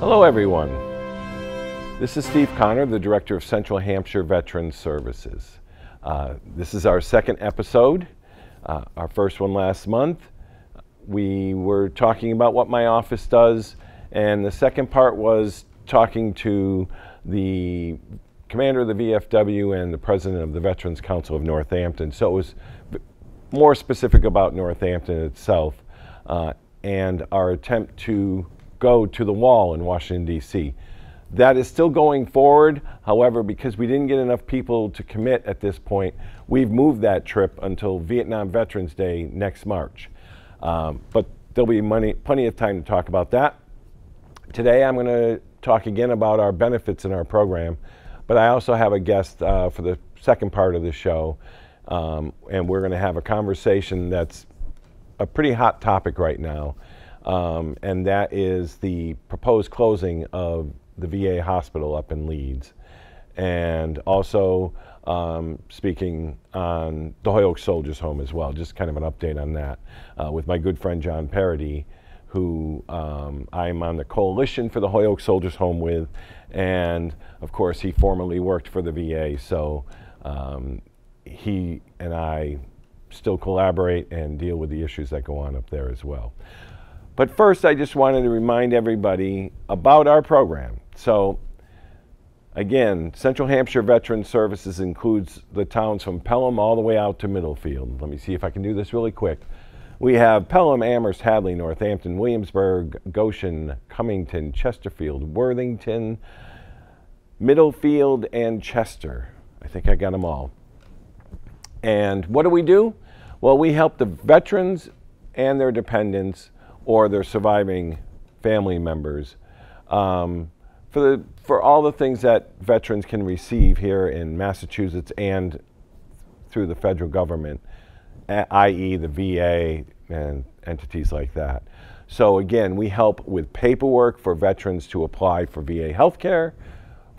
Hello, everyone. This is Steve Connor, the Director of Central Hampshire Veterans Services. Uh, this is our second episode, uh, our first one last month. We were talking about what my office does, and the second part was talking to the commander of the VFW and the president of the Veterans Council of Northampton. So it was more specific about Northampton itself uh, and our attempt to go to the wall in Washington, D.C. That is still going forward. However, because we didn't get enough people to commit at this point, we've moved that trip until Vietnam Veterans Day next March. Um, but there'll be money, plenty of time to talk about that. Today, I'm going to talk again about our benefits in our program, but I also have a guest uh, for the second part of the show, um, and we're going to have a conversation that's a pretty hot topic right now um, and that is the proposed closing of the VA hospital up in Leeds. And also um, speaking on the Holyoke Soldiers Home as well, just kind of an update on that uh, with my good friend John Paradis, who um, I'm on the coalition for the Holyoke Soldiers Home with. And of course, he formerly worked for the VA, so um, he and I still collaborate and deal with the issues that go on up there as well. But first, I just wanted to remind everybody about our program. So, again, Central Hampshire Veterans Services includes the towns from Pelham all the way out to Middlefield. Let me see if I can do this really quick. We have Pelham, Amherst, Hadley, Northampton, Williamsburg, Goshen, Cummington, Chesterfield, Worthington, Middlefield, and Chester. I think I got them all. And what do we do? Well, we help the veterans and their dependents or their surviving family members um, for, the, for all the things that veterans can receive here in Massachusetts and through the federal government, i.e., the VA and entities like that. So, again, we help with paperwork for veterans to apply for VA health care,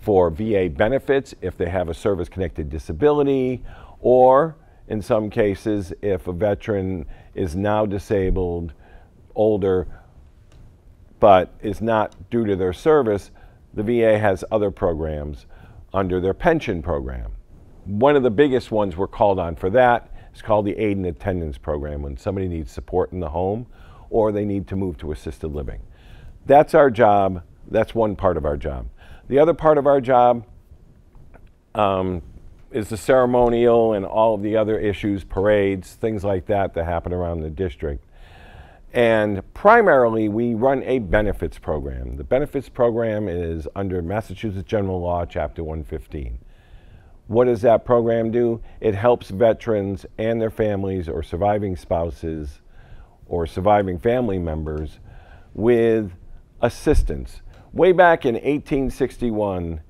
for VA benefits if they have a service connected disability, or in some cases, if a veteran is now disabled older, but is not due to their service, the VA has other programs under their pension program. One of the biggest ones we're called on for that is called the aid and attendance program when somebody needs support in the home or they need to move to assisted living. That's our job. That's one part of our job. The other part of our job um, is the ceremonial and all of the other issues, parades, things like that that happen around the district. And primarily, we run a benefits program. The benefits program is under Massachusetts General Law, Chapter 115. What does that program do? It helps veterans and their families or surviving spouses or surviving family members with assistance. Way back in 1861,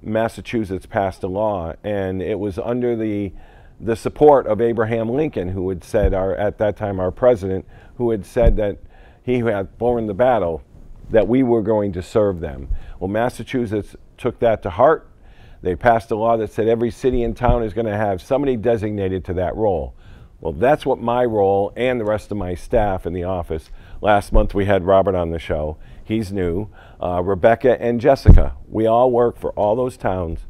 Massachusetts passed a law, and it was under the the support of Abraham Lincoln, who had said, our, at that time, our president, who had said that he had borne the battle, that we were going to serve them. Well, Massachusetts took that to heart. They passed a law that said every city and town is going to have somebody designated to that role. Well, that's what my role and the rest of my staff in the office. Last month we had Robert on the show. He's new. Uh, Rebecca and Jessica. We all work for all those towns,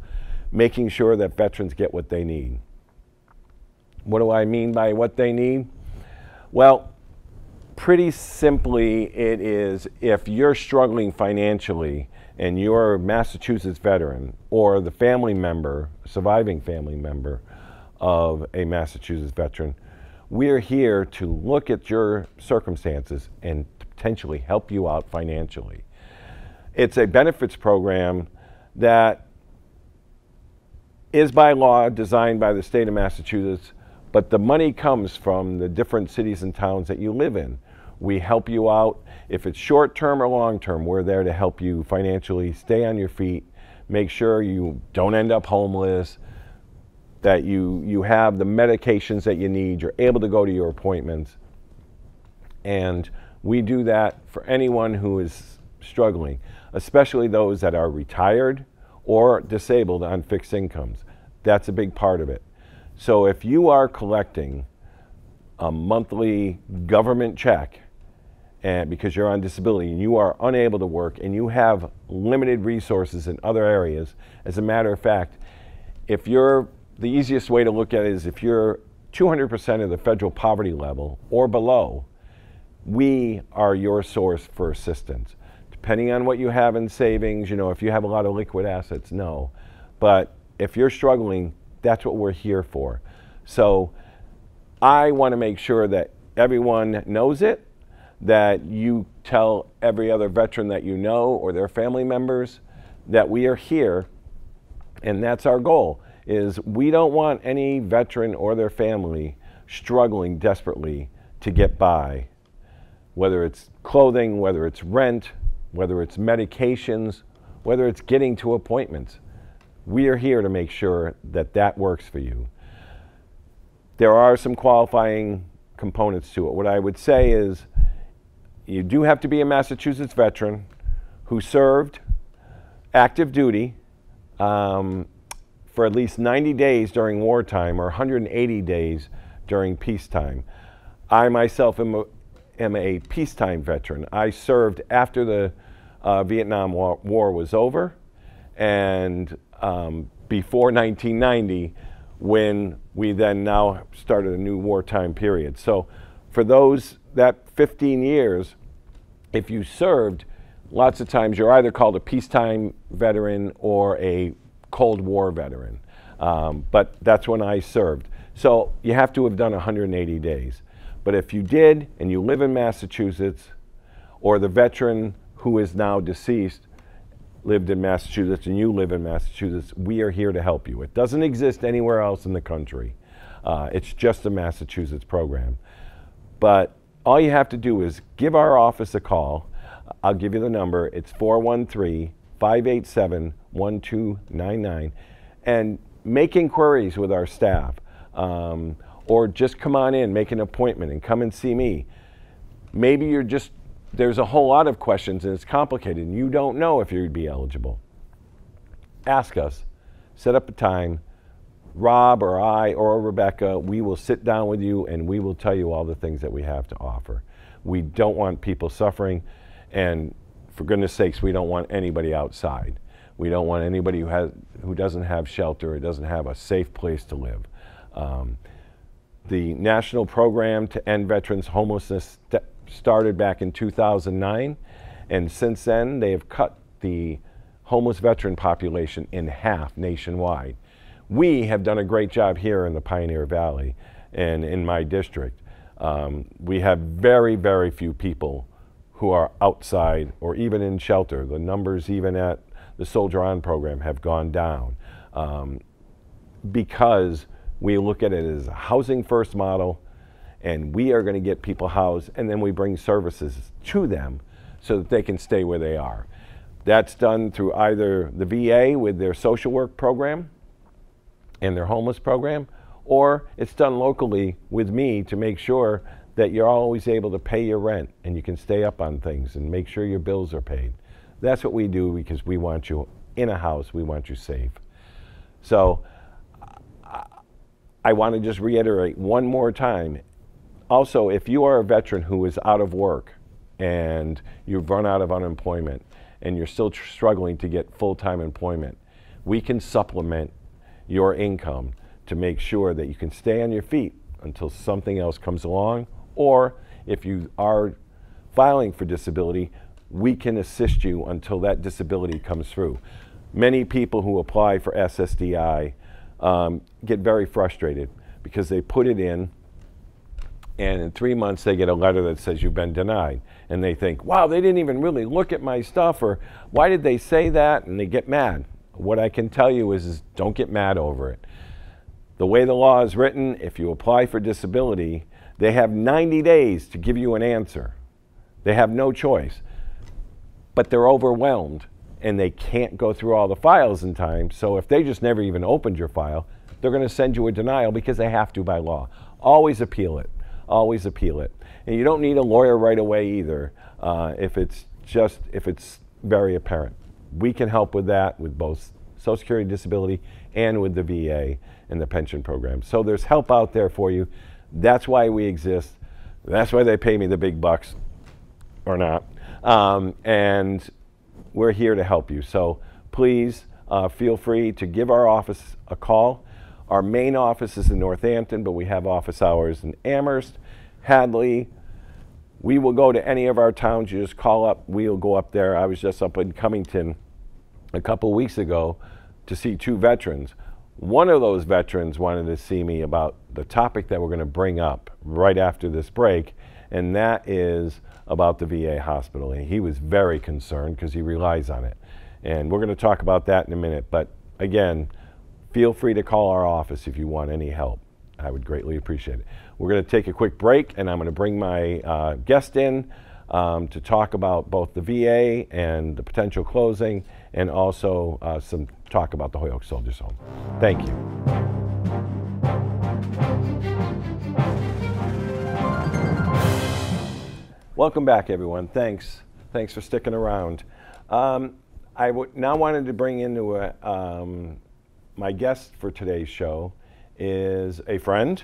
making sure that veterans get what they need. What do I mean by what they need? Well, pretty simply, it is if you're struggling financially and you're a Massachusetts veteran or the family member, surviving family member of a Massachusetts veteran, we're here to look at your circumstances and potentially help you out financially. It's a benefits program that is by law designed by the state of Massachusetts but the money comes from the different cities and towns that you live in. We help you out. If it's short term or long term, we're there to help you financially stay on your feet, make sure you don't end up homeless, that you, you have the medications that you need, you're able to go to your appointments. And we do that for anyone who is struggling, especially those that are retired or disabled on fixed incomes. That's a big part of it. So if you are collecting a monthly government check and because you're on disability and you are unable to work and you have limited resources in other areas, as a matter of fact, if you're the easiest way to look at it is if you're 200% of the federal poverty level or below, we are your source for assistance. Depending on what you have in savings, you know, if you have a lot of liquid assets, no. But if you're struggling, that's what we're here for. So I want to make sure that everyone knows it, that you tell every other veteran that you know or their family members that we are here and that's our goal is we don't want any veteran or their family struggling desperately to get by whether it's clothing whether it's rent whether it's medications whether it's getting to appointments we are here to make sure that that works for you there are some qualifying components to it what i would say is you do have to be a massachusetts veteran who served active duty um, for at least 90 days during wartime or 180 days during peacetime. I myself am a, am a peacetime veteran. I served after the uh, Vietnam War, War, was over and um, before 1990 when we then now started a new wartime period. So for those, that 15 years, if you served, lots of times you're either called a peacetime veteran or a Cold War veteran. Um, but that's when I served. So you have to have done 180 days. But if you did and you live in Massachusetts, or the veteran who is now deceased lived in Massachusetts and you live in Massachusetts, we are here to help you. It doesn't exist anywhere else in the country. Uh, it's just a Massachusetts program. But all you have to do is give our office a call. I'll give you the number. It's 413 587 1299 and make inquiries with our staff. Um, or just come on in, make an appointment, and come and see me. Maybe you're just, there's a whole lot of questions and it's complicated and you don't know if you'd be eligible. Ask us, set up a time. Rob or I or Rebecca, we will sit down with you and we will tell you all the things that we have to offer. We don't want people suffering, and for goodness sakes, we don't want anybody outside. We don't want anybody who, has, who doesn't have shelter or doesn't have a safe place to live. Um, the national program to end veterans homelessness started back in 2009, and since then they have cut the homeless veteran population in half nationwide. We have done a great job here in the Pioneer Valley and in my district. Um, we have very, very few people who are outside or even in shelter. The numbers even at the Soldier On program have gone down um, because we look at it as a housing first model and we are going to get people housed and then we bring services to them so that they can stay where they are. That's done through either the VA with their social work program and their homeless program, or it's done locally with me to make sure that you're always able to pay your rent and you can stay up on things and make sure your bills are paid. That's what we do because we want you in a house, we want you safe. So I want to just reiterate one more time. Also, if you are a veteran who is out of work and you've run out of unemployment and you're still struggling to get full-time employment, we can supplement your income to make sure that you can stay on your feet until something else comes along. Or if you are filing for disability, we can assist you until that disability comes through. Many people who apply for SSDI um, get very frustrated because they put it in and in three months they get a letter that says you've been denied. And they think, wow, they didn't even really look at my stuff or why did they say that? And they get mad. What I can tell you is, is don't get mad over it. The way the law is written, if you apply for disability, they have 90 days to give you an answer. They have no choice but they're overwhelmed and they can't go through all the files in time. So if they just never even opened your file, they're going to send you a denial because they have to by law. Always appeal it. Always appeal it. And you don't need a lawyer right away either uh, if it's just if it's very apparent. We can help with that with both Social Security disability and with the VA and the pension program. So there's help out there for you. That's why we exist. That's why they pay me the big bucks or not. Um, and we're here to help you. So please uh, feel free to give our office a call. Our main office is in Northampton, but we have office hours in Amherst, Hadley. We will go to any of our towns. You just call up. We'll go up there. I was just up in Cummington a couple weeks ago to see two veterans. One of those veterans wanted to see me about the topic that we're going to bring up right after this break, and that is about the VA hospital. And he was very concerned because he relies on it. And we're going to talk about that in a minute. But again, feel free to call our office if you want any help. I would greatly appreciate it. We're going to take a quick break, and I'm going to bring my uh, guest in um, to talk about both the VA and the potential closing, and also uh, some talk about the Holyoke Soldiers Home. Thank you. Welcome back, everyone. Thanks. Thanks for sticking around. Um, I now wanted to bring into a, um, my guest for today's show is a friend.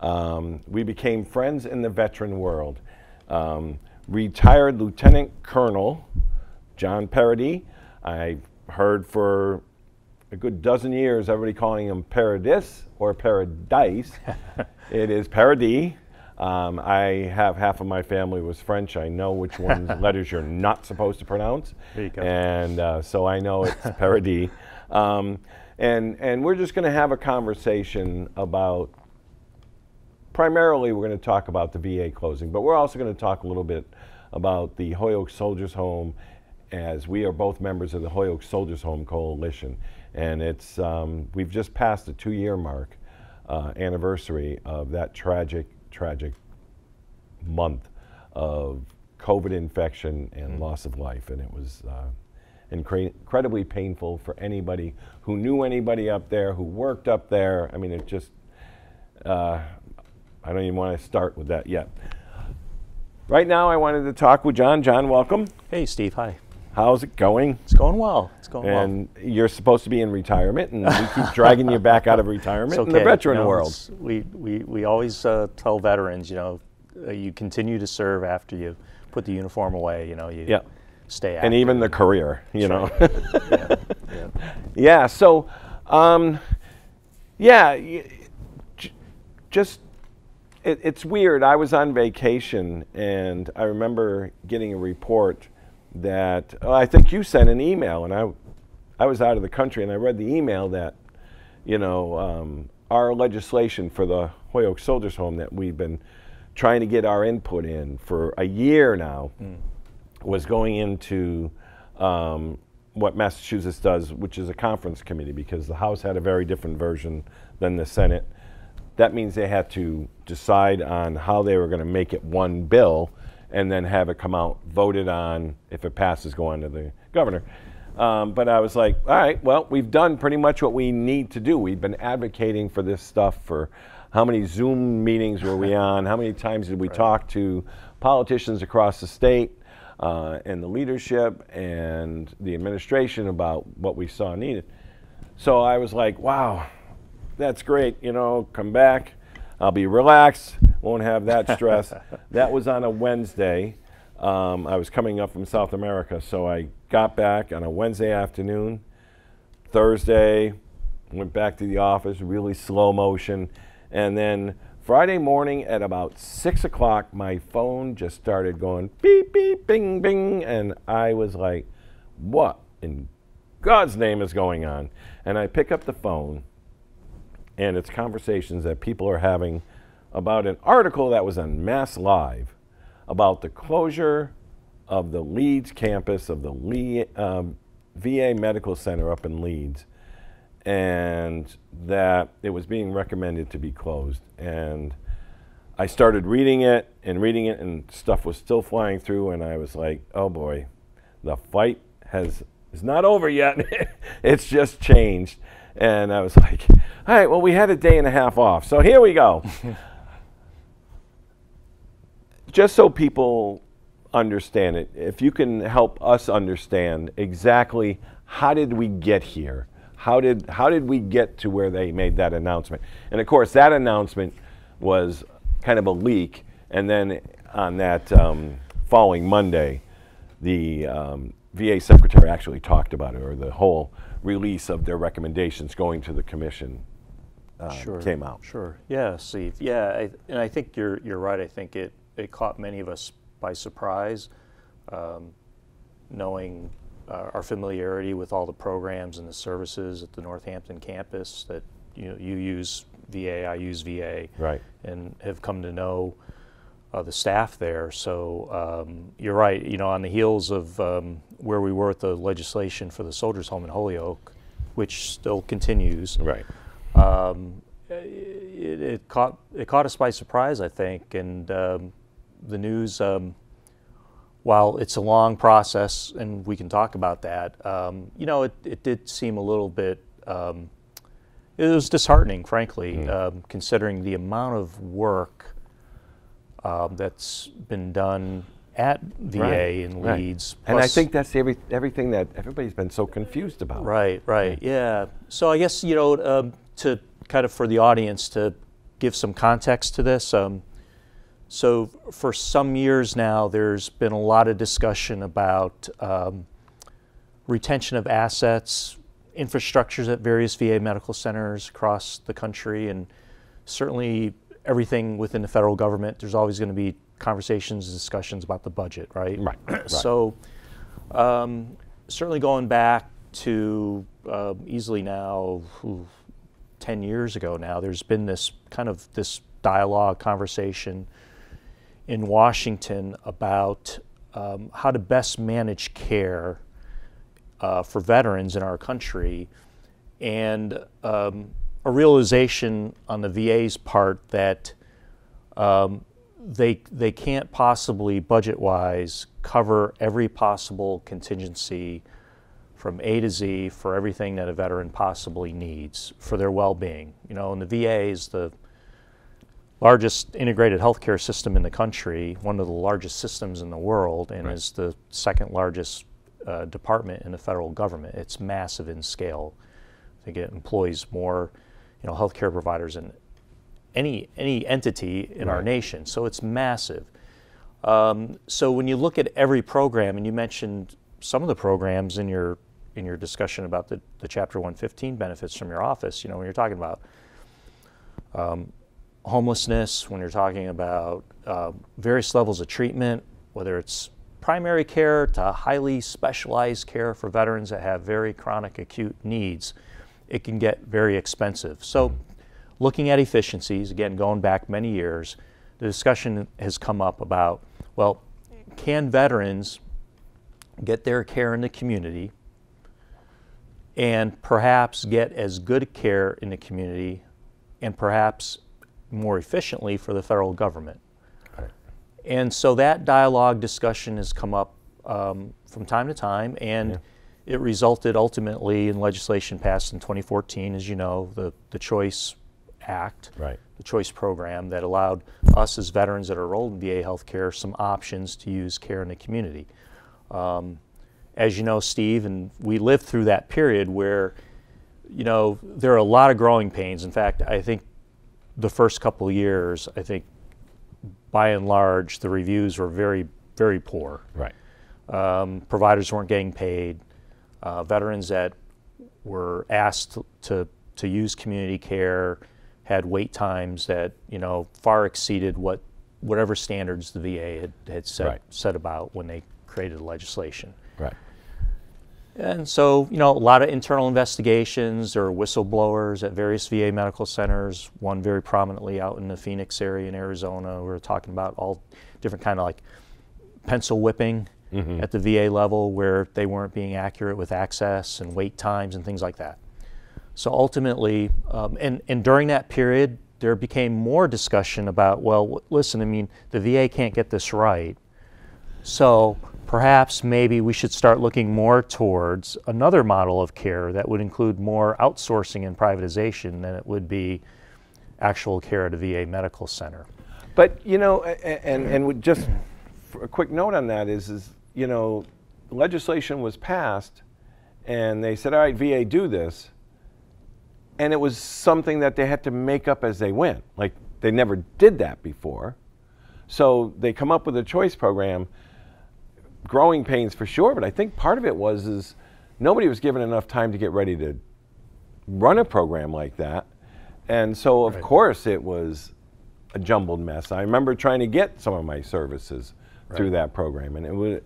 Um, we became friends in the veteran world. Um, retired Lieutenant Colonel John Paradis. I heard for a good dozen years everybody calling him Paradis or Paradise. it is Paradis. Um, I have half of my family was French. I know which ones letters you're not supposed to pronounce. There you go. And uh, so I know it's Paradis. Um, and, and we're just going to have a conversation about, primarily we're going to talk about the VA closing, but we're also going to talk a little bit about the Holyoke Soldiers Home as we are both members of the Holyoke Soldiers Home Coalition. And it's, um, we've just passed the two year mark uh, anniversary of that tragic, tragic month of COVID infection and loss of life. And it was uh, incre- incredibly painful for anybody who knew anybody up there, who worked up there. I mean, it just, uh, I don't even want to start with that yet. Right now, I wanted to talk with John. John, welcome. Hey, Steve. Hi. How's it going? It's going well. It's going well. And you're supposed to be in retirement, and we keep dragging you back out of retirement It's in the okay. veteran You know, world. We, we, we always uh, tell veterans, you know, uh, you continue to serve after you put the uniform away. You know, you Yeah. stay active. And even the career, you know. yeah, yeah. yeah. So, um, yeah, just it, it's weird. I was on vacation, and I remember getting a report that oh, I think you sent an email, and I I was out of the country, and I read the email that you know um, our legislation for the Holyoke Soldiers Home that we've been trying to get our input in for a year now was going into um, what Massachusetts does, which is a conference committee, because the House had a very different version than the Senate. That means they had to decide on how they were going to make it one bill and then have it come out voted on. If it passes, go on to the governor. Um, but I was like, all right, well, we've done pretty much what we need to do. We've been advocating for this stuff for how many Zoom meetings were we on? How many times did we talk to politicians across the state? uh, and the leadership and the administration about what we saw needed. So I was like, wow, that's great. You know, come back. I'll be relaxed, won't have that stress. that was on a Wednesday. Um, I was coming up from South America, so I got back on a Wednesday afternoon. Thursday, went back to the office, really slow motion. And then Friday morning at about six o'clock, my phone just started going beep, beep, bing, bing. And I was like, what in God's name is going on? And I pick up the phone, and it's conversations that people are having about an article that was on MassLive about the closure of the Leeds campus of the Le- um, VA Medical Center up in Leeds and that it was being recommended to be closed. And I started reading it and reading it, and stuff was still flying through, and I was like, "Oh boy, the fight has is not over yet. it's just changed." And I was like, "All right, well, we had a day and a half off, so here we go." just so people understand it, if you can help us understand exactly how did we get here? How did, how did we get to where they made that announcement? And of course, that announcement was kind of a leak. And then on that um, following Monday, the um, VA secretary actually talked about it, or the whole release of their recommendations going to the commission uh, Sure. came out. Sure. Yeah, Steve. Yeah, I, and I think you're you're right. I think it it caught many of us by surprise, um, knowing uh, our familiarity with all the programs and the services at the Northampton campus. That you know, you use VA, I use VA, Right. and have come to know uh, the staff there. So um, you're right. You know, on the heels of um, where we were with the legislation for the Soldiers' Home in Holyoke, which still continues Right. um, it, it caught it caught us by surprise, I think, and um, the news. Um, while it's a long process, and we can talk about that, um, you know, it, it did seem a little bit. Um, it was disheartening, frankly, um, considering the amount of work um, that's been done at VA Right, in right. Leeds. And I think that's every, everything that everybody's been so confused about. Right, right, yeah. So I guess you know um, to kind of for the audience to give some context to this. Um, so for some years now, there's been a lot of discussion about um, retention of assets, infrastructures at various VA medical centers across the country, and certainly everything within the federal government. There's always going to be conversations, and discussions about the budget, right? Right, right. So um, certainly going back to uh, easily now ooh, 10 years ago now there's been this kind of this dialogue conversation in washington about um, how to best manage care uh, for veterans in our country and um, a realization on the va's part that um, they they can't possibly budget wise cover every possible contingency from A to Z for everything that a veteran possibly needs for their well-being. You know, and the VA is the largest integrated healthcare system in the country, one of the largest systems in the world, and is the second largest uh, department in the federal government. It's massive in scale. I think it employs more, you know, healthcare providers than any any entity in our nation. So it's massive. Um, so when you look at every program, and you mentioned some of the programs in your in your discussion about the, the Chapter 115 benefits from your office, you know, when you're talking about um, homelessness, when you're talking about uh, various levels of treatment, whether it's primary care to highly specialized care for veterans that have very chronic acute needs, it can get very expensive. So, looking at efficiencies, again, going back many years, the discussion has come up about well, can veterans get their care in the community and perhaps get as good care in the community and perhaps more efficiently for the federal government? Right. And so that dialogue discussion has come up um, from time to time, and it resulted ultimately in legislation passed in 2014, as you know, the, the Choice Act, Right. the Choice Program, that allowed us as veterans that are enrolled in VA healthcare some options to use care in the community. Um, as you know, Steve, and we lived through that period where, you know, there are a lot of growing pains. In fact, I think the first couple of years, I think by and large, the reviews were very, very poor. Right. Um, providers weren't getting paid. Uh, veterans that were asked to, to, use community care had wait times that you know far exceeded what whatever standards the VA had, had set, Right. set about when they created the legislation. Right. And so, you know, a lot of internal investigations. There are whistleblowers at various VA medical centers. One very prominently out in the Phoenix area in Arizona. We were talking about all different kind of like pencil whipping at the VA level, where they weren't being accurate with access and wait times and things like that. So ultimately, um, and and during that period, there became more discussion about well, w- listen, I mean, the VA can't get this right. So perhaps maybe we should start looking more towards another model of care that would include more outsourcing and privatization than it would be actual care at a VA medical center. But you know, a- a- and and just a quick note on that is is you know, legislation was passed, and they said, all right, VA, do this, and it was something that they had to make up as they went. Like they never did that before, so they come up with a choice program, growing pains for sure, but I think part of it was is nobody was given enough time to get ready to run a program like that. And so of Right. course it was a jumbled mess. I remember trying to get some of my services through that program and it was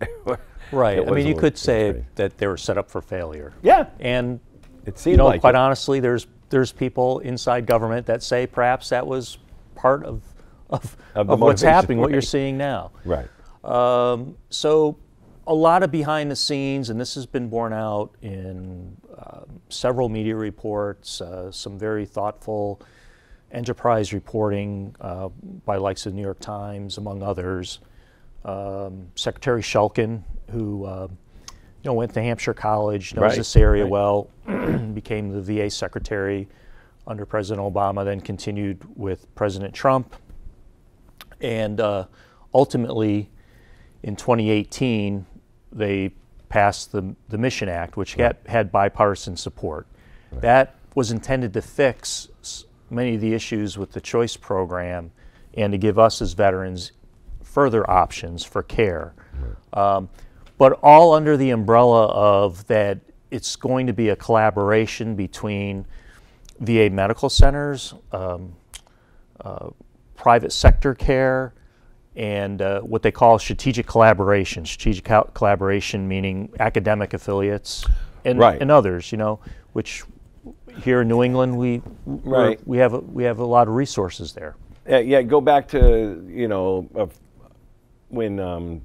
Right. it I mean, you could say frustrating. that they were set up for failure. Yeah. And It you know, like quite it. honestly, there's there's people inside government that say perhaps that was part of of, Of of what's happening, what you're seeing now. Right. Um, so a lot of behind the scenes, and this has been borne out in um, several media reports, uh, some very thoughtful enterprise reporting uh, by likes of the New York Times, among others. Um, Secretary Shulkin, who uh, you know went to Hampshire College, knows Right, this area right. well, became the VA secretary under President Obama, then continued with President Trump, and uh, ultimately in 2018 they passed the, the Mission Act, which had, had bipartisan support. That was intended to fix many of the issues with the choice program and to give us as veterans further options for care. Um, but all under the umbrella of that it's going to be a collaboration between VA medical centers, um, uh, private sector care, and uh, what they call strategic collaboration. Strategic co- collaboration meaning academic affiliates and, Right. and others, you know, which here in New England we Right. we have a, we have a lot of resources there. Yeah, yeah, go back to, you know, when um,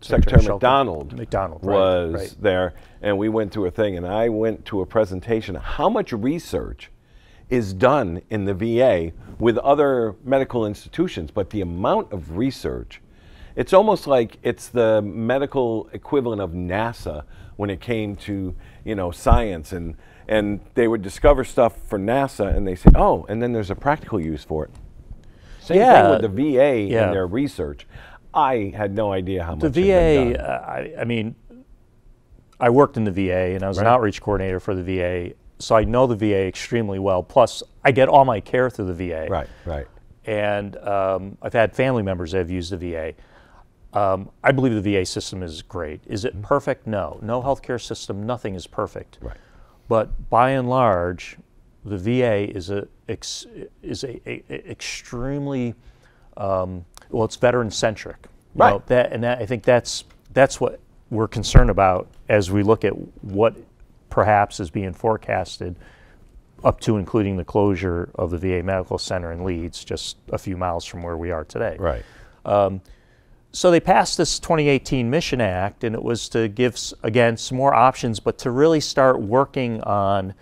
Secretary Shulkin. McDonald, McDonald, right, was right. there, and we went through a thing, and I went to a presentation. How much research is done in the VA with other medical institutions, but the amount of research, it's almost like it's the medical equivalent of NASA when it came to, you know, science and and they would discover stuff for NASA and they say, oh, and then there's a practical use for it. Same Yeah. thing with the VA Yeah. and their research. I had no idea how The much been VA, uh, I, I mean, I worked in the VA and I was an outreach coordinator for the VA, so I know the VA extremely well. Plus, I get all my care through the VA. Right, right. and um, I've had family members that have used the VA. Um, I believe the VA system is great. Is it perfect? No. No healthcare system, nothing is perfect. Right. But by and large, the VA is a ex, is a, a, a extremely um, well, it's veteran centric. Right. that and that, I think that's that's what we're concerned about as we look at what perhaps is being forecasted up to including the closure of the VA Medical Center in Leeds, just a few miles from where we are today. Right. Um, so they passed this 2018 Mission Act, and it was to give, again, some more options, but to really start working on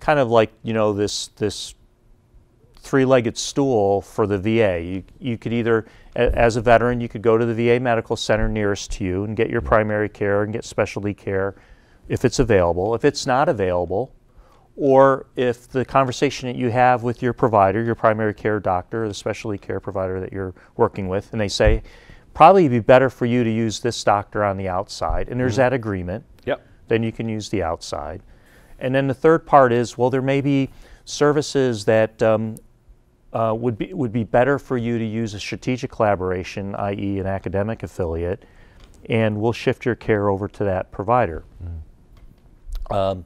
kind of like, you know, this, this three-legged stool for the VA. You, you could either, as a veteran, you could go to the VA medical center nearest to you and get your primary care and get specialty care if it's available. If it's not available, or if the conversation that you have with your provider, your primary care doctor, or the specialty care provider that you're working with, and they say, probably it'd be better for you to use this doctor on the outside, and there's that agreement, Yep. then you can use the outside. And then the third part is, well, there may be services that um, uh, would be would be better for you to use a strategic collaboration, i.e., an academic affiliate, and we'll shift your care over to that provider. Um,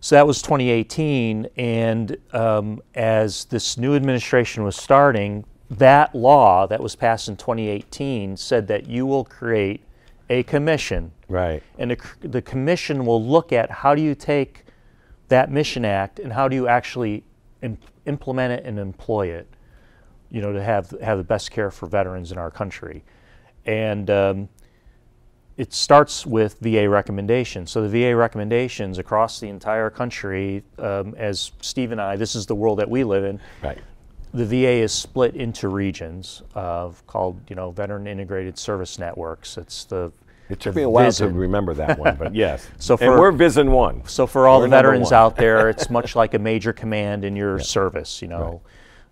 so that was 2018, and um, as this new administration was starting, that law that was passed in 2018 said that you will create a commission Right. and the, the commission will look at how do you take that mission act and how do you actually im- implement it and employ it you know to have have the best care for veterans in our country and um, it starts with VA recommendations. So the VA recommendations across the entire country, um, as Steve and I, this is the world that we live in. Right. The VA is split into regions of called you know Veteran Integrated Service Networks. It's the It took me a while to remember that one, but yes. So and for- we're VISN One. So for all We're the veterans out there, it's much like a major command in your service. You know,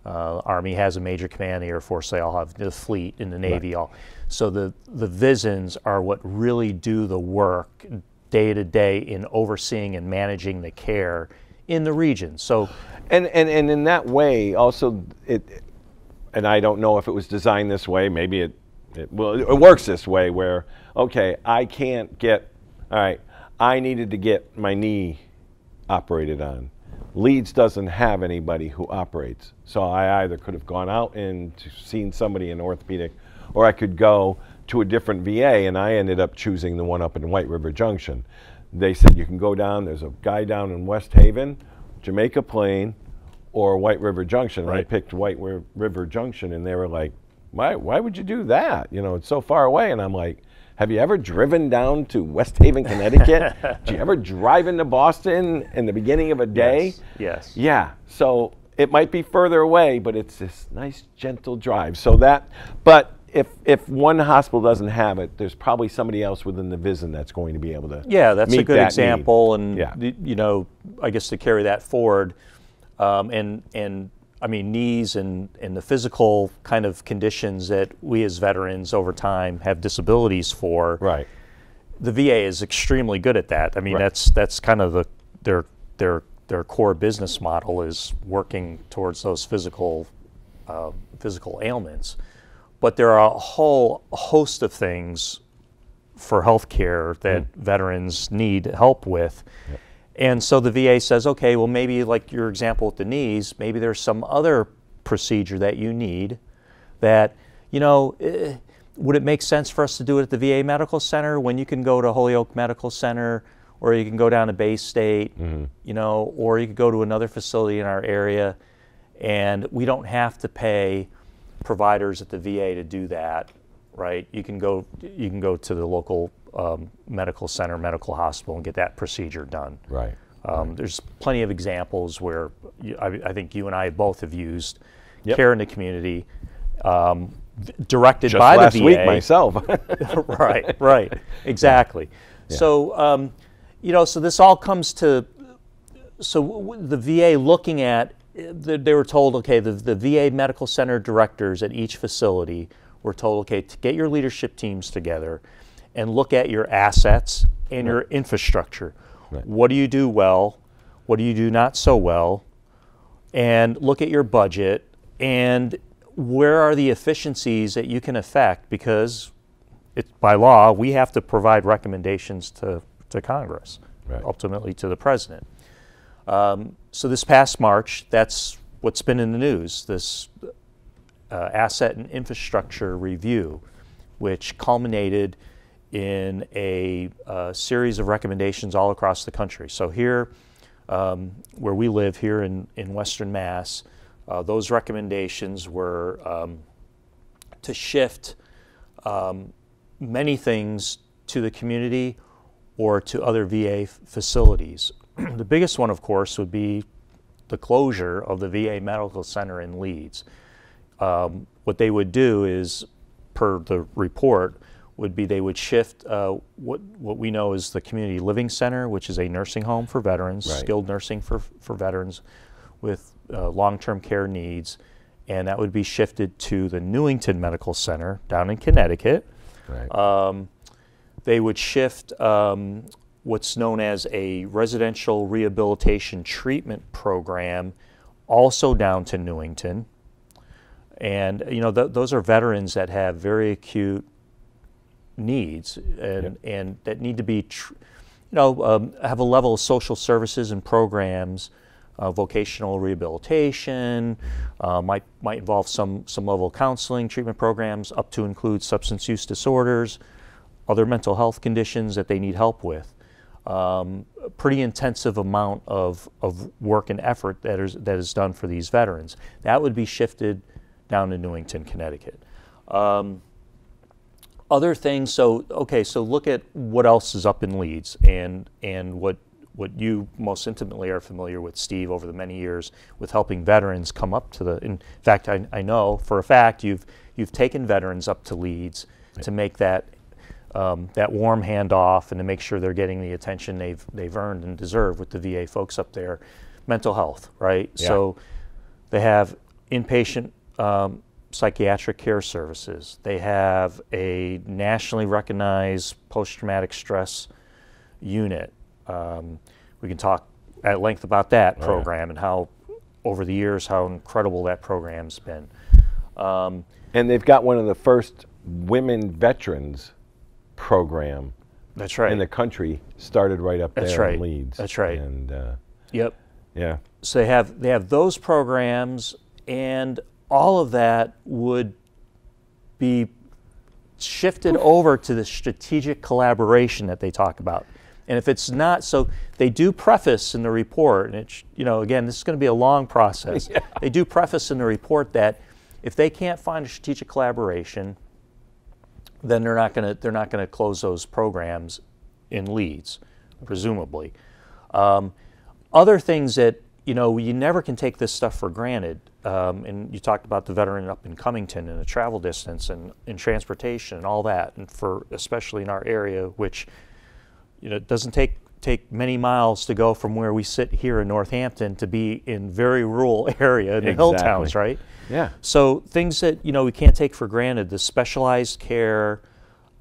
uh, Army has a major command, the Air Force they all have the fleet, and the Navy all. So the the VISNs are what really do the work day to day in overseeing and managing the care in the region. So And, and and in that way, also it, and I don't know if it was designed this way. Maybe it It, well, it works this way where, okay, I can't get, all right, I needed to get my knee operated on. Leeds doesn't have anybody who operates. So I either could have gone out and seen somebody in orthopedic, or I could go to a different VA, and I ended up choosing the one up in White River Junction. They said you can go down, there's a guy down in West Haven, Jamaica Plain, or White River Junction. And I picked White River Junction, and they were like, why, why would you do that? You know, it's so far away. And I'm like, have you ever driven down to West Haven, Connecticut? Do you ever drive into Boston in the beginning of a day? Yes. Yes. Yeah. So it might be further away, but it's this nice, gentle drive. So that, but if if one hospital doesn't have it, there's probably somebody else within the VISN that's going to be able to. Yeah, that's a good that need. example, and Yeah. you know, I guess to carry that forward, um, and and I mean knees and and the physical kind of conditions that we as veterans over time have disabilities for. Right. The VA is extremely good at that. I mean, Right. that's that's kind of the their their their core business model is working towards those physical uh, physical ailments. But there are a whole host of things for healthcare that veterans need help with. And so the VA says, okay, well, maybe like your example with the knees, maybe there's some other procedure that you need that, you know, eh, would it make sense for us to do it at the VA Medical Center when you can go to Holyoke Medical Center or you can go down to Baystate, you know, or you could go to another facility in our area and we don't have to pay providers at the VA to do that, right? You can go you can go to the local um, medical center, medical hospital, and get that procedure done. Right. Um, there's plenty of examples where you, I, I think you and I both have used Yep. care in the community, um, directed Just by last the VA. week myself. right, right, exactly. So, um, you know, so this all comes to, so the VA looking at, the- they were told, okay, the, the VA medical center directors at each facility were told, okay, to get your leadership teams together and look at your assets and your infrastructure. Right. What do you do well? What do you do not so well? and look at your budget and where are the efficiencies that you can affect because it, by law we have to provide recommendations to, to congress Right. ultimately to the president um, so this past march that's what's been in the news this uh, asset and infrastructure review which culminated in a uh, series of recommendations all across the country so here um, where we live here in, in Western Mass, uh, those recommendations were um, to shift um, many things to the community or to other VA facilities. the biggest one, of course, would be the closure of the VA Medical Center in Leeds. Um, what they would do is, per the report, would be they would shift uh, what what we know is the community living center, which is a nursing home for veterans, Right. skilled nursing for for veterans with uh, long-term care needs, and that would be shifted to the Newington Medical Center down in Connecticut. right. Um, they would shift um, what's known as a residential rehabilitation treatment program also down to Newington. And you know th- those are veterans that have very acute needs and and that need to be, tr- you know, um, have a level of social services and programs, uh, vocational rehabilitation, uh, might might involve some some level of counseling, treatment programs, up to include substance use disorders, other mental health conditions that they need help with. Um, pretty intensive amount of, of work and effort that is, that is done for these veterans. That would be shifted down to Newington, Connecticut. Um, other things, so okay, so look at what else is up in Leeds and and what what you most intimately are familiar with, Steve, over the many years with helping veterans come up to the. In fact, I, I know for a fact you've you've taken veterans up to Leeds to make that um, that warm handoff and to make sure they're getting the attention they've they've earned and deserve with the VA folks up there. Mental health, right? Yeah. So they have inpatient um, psychiatric care services. They have a nationally recognized post-traumatic stress unit. Um, we can talk at length about that yeah. program and how, over the years, how incredible that program's been. Um, and they've got one of the first women veterans program That's right. in the country started right up That's there right. in Leeds. That's right. And uh, yep. yeah, So they have they have those programs, and all of that would be shifted over to the strategic collaboration that they talk about. And if it's not, so they do preface in the report, and it's you know again this is going to be a long process. They do preface in the report that if they can't find a strategic collaboration, then they're not going to they're not going to close those programs in Leeds, presumably. Um, other things that you know you never can take this stuff for granted. Um, and you talked about the veteran up in Cummington and the travel distance and, and transportation and all that, and for especially in our area, which you know doesn't take take many miles to go from where we sit here in Northampton to be in very rural area in the hill towns, right? yeah, So things that you know we can't take for granted: the specialized care,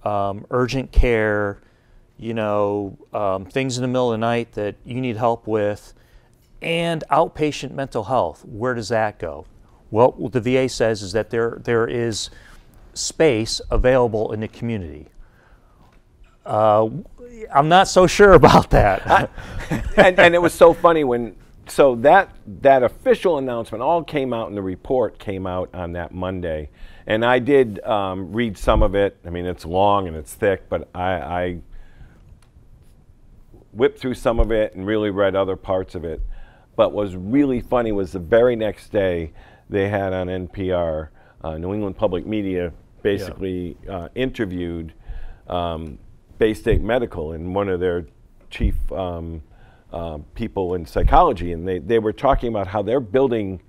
um, urgent care, you know, um, things in the middle of the night that you need help with, and outpatient mental health. Where does that go? Well, what the VA says is that there there is space available in the community. Uh, I'm not so sure about that. and, and it was so funny when so that that official announcement all came out and the report came out on that Monday, and I did um, read some of it. I mean, it's long and it's thick, but I, I whipped through some of it and really read other parts of it. But what was really funny was the very next day they had on NPR, uh, New England Public Media, basically uh, interviewed um, Baystate Medical and one of their chief um, uh, people in psychology, and they, they were talking about how they're building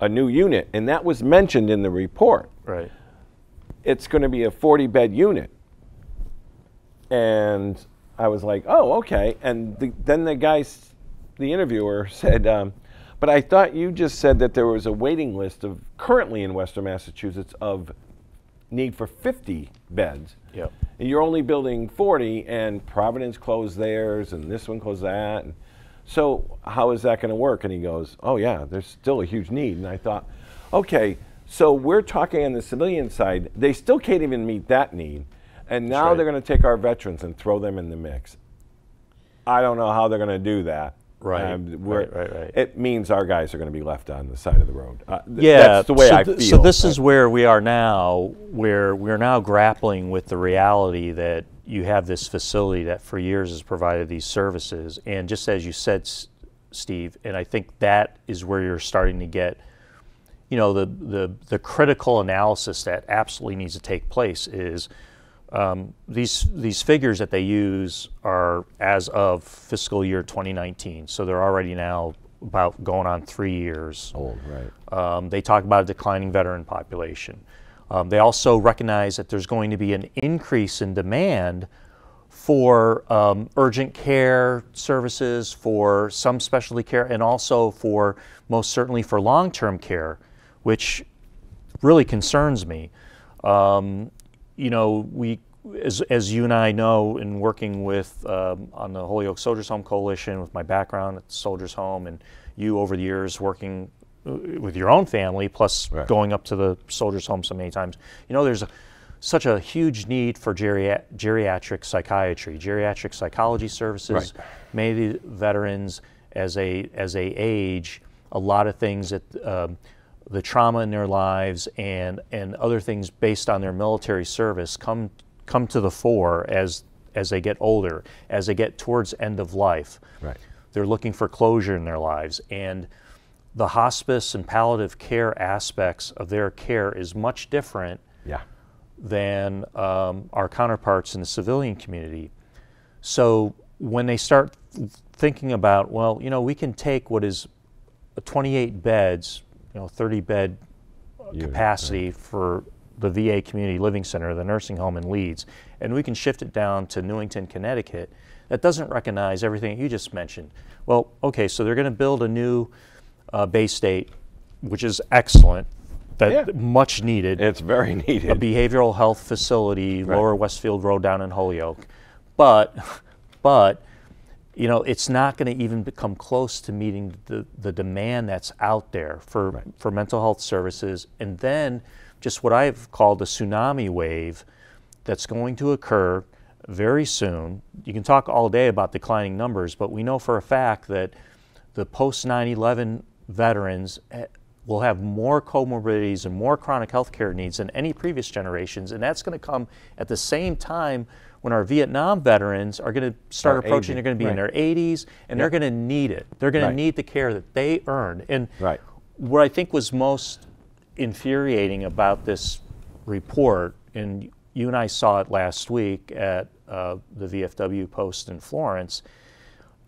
a new unit, and that was mentioned in the report right. it's going to be a 40 bed unit. And I was like, oh, okay. And the, then the guy, the interviewer said, um, but I thought you just said that there was a waiting list of currently in Western Massachusetts of need for 50 beds. Yep. And you're only building 40, and Providence closed theirs, and this one closed that. And so, how is that going to work? And he goes, Oh, yeah, there's still a huge need. And I thought, okay, so we're talking on the civilian side, they still can't even meet that need. And now right. they're going to take our veterans and throw them in the mix. I don't know how they're going to do that. Um, Right, we're- right, right, right. It means our guys are going to be left on the side of the road. Uh, th- yeah, that's the way so I feel. So this is where we are now, where we're now grappling with the reality that you have this facility that for years has provided these services, and just as you said, S- Steve, and I think that is where you're starting to get, you know, the the the critical analysis that absolutely needs to take place is. Um, these these figures that they use are as of fiscal year 2019, so they're already now about going on three years. old, right? Um, they talk about a declining veteran population. Um, they also recognize that there's going to be an increase in demand for um, urgent care services, for some specialty care, and also for most certainly for long term care, which really concerns me. Um, you know, we, as, as you and I know, in working with um, on the Holyoke Soldiers Home Coalition, with my background at the Soldiers Home, and you over the years working uh, with your own family, plus Right. going up to the Soldiers Home so many times, you know, there's a, such a huge need for geria- geriatric psychiatry, geriatric psychology services. Right. Many veterans, as a as they age, a lot of things that um, the trauma in their lives and and other things based on their military service come come to the fore as as they get older, as they get towards end of life. Right. They're looking for closure in their lives and the hospice and palliative care aspects of their care is much different Yeah. than um, our counterparts in the civilian community. So when they start thinking about, well, you know, we can take what is 28 beds, you know, 30 bed Unit, capacity for the VA Community Living Center, the nursing home in Leeds, and we can shift it down to Newington, Connecticut. That doesn't recognize everything you just mentioned. Well, okay, so they're going to build a new uh, Baystate, which is excellent, that Yeah. much needed It's very needed. a behavioral health facility, Lower Westfield Road down in Holyoke. But, but you know, it's not going to even become close to meeting the, the demand that's out there for, Right. for mental health services. And then just what I've called a tsunami wave that's going to occur very soon. You can talk all day about declining numbers, but we know for a fact that the post 9 11 veterans eh, will have more comorbidities and more chronic health care needs than any previous generations. And that's going to come at the same time when our Vietnam veterans are going to start Are approaching, aging, they're going to be in their 80s, and they're going to need it. They're going Right. to need the care that they earned. And Right. what I think was most infuriating about this report, and you and I saw it last week at uh, the VFW post in Florence,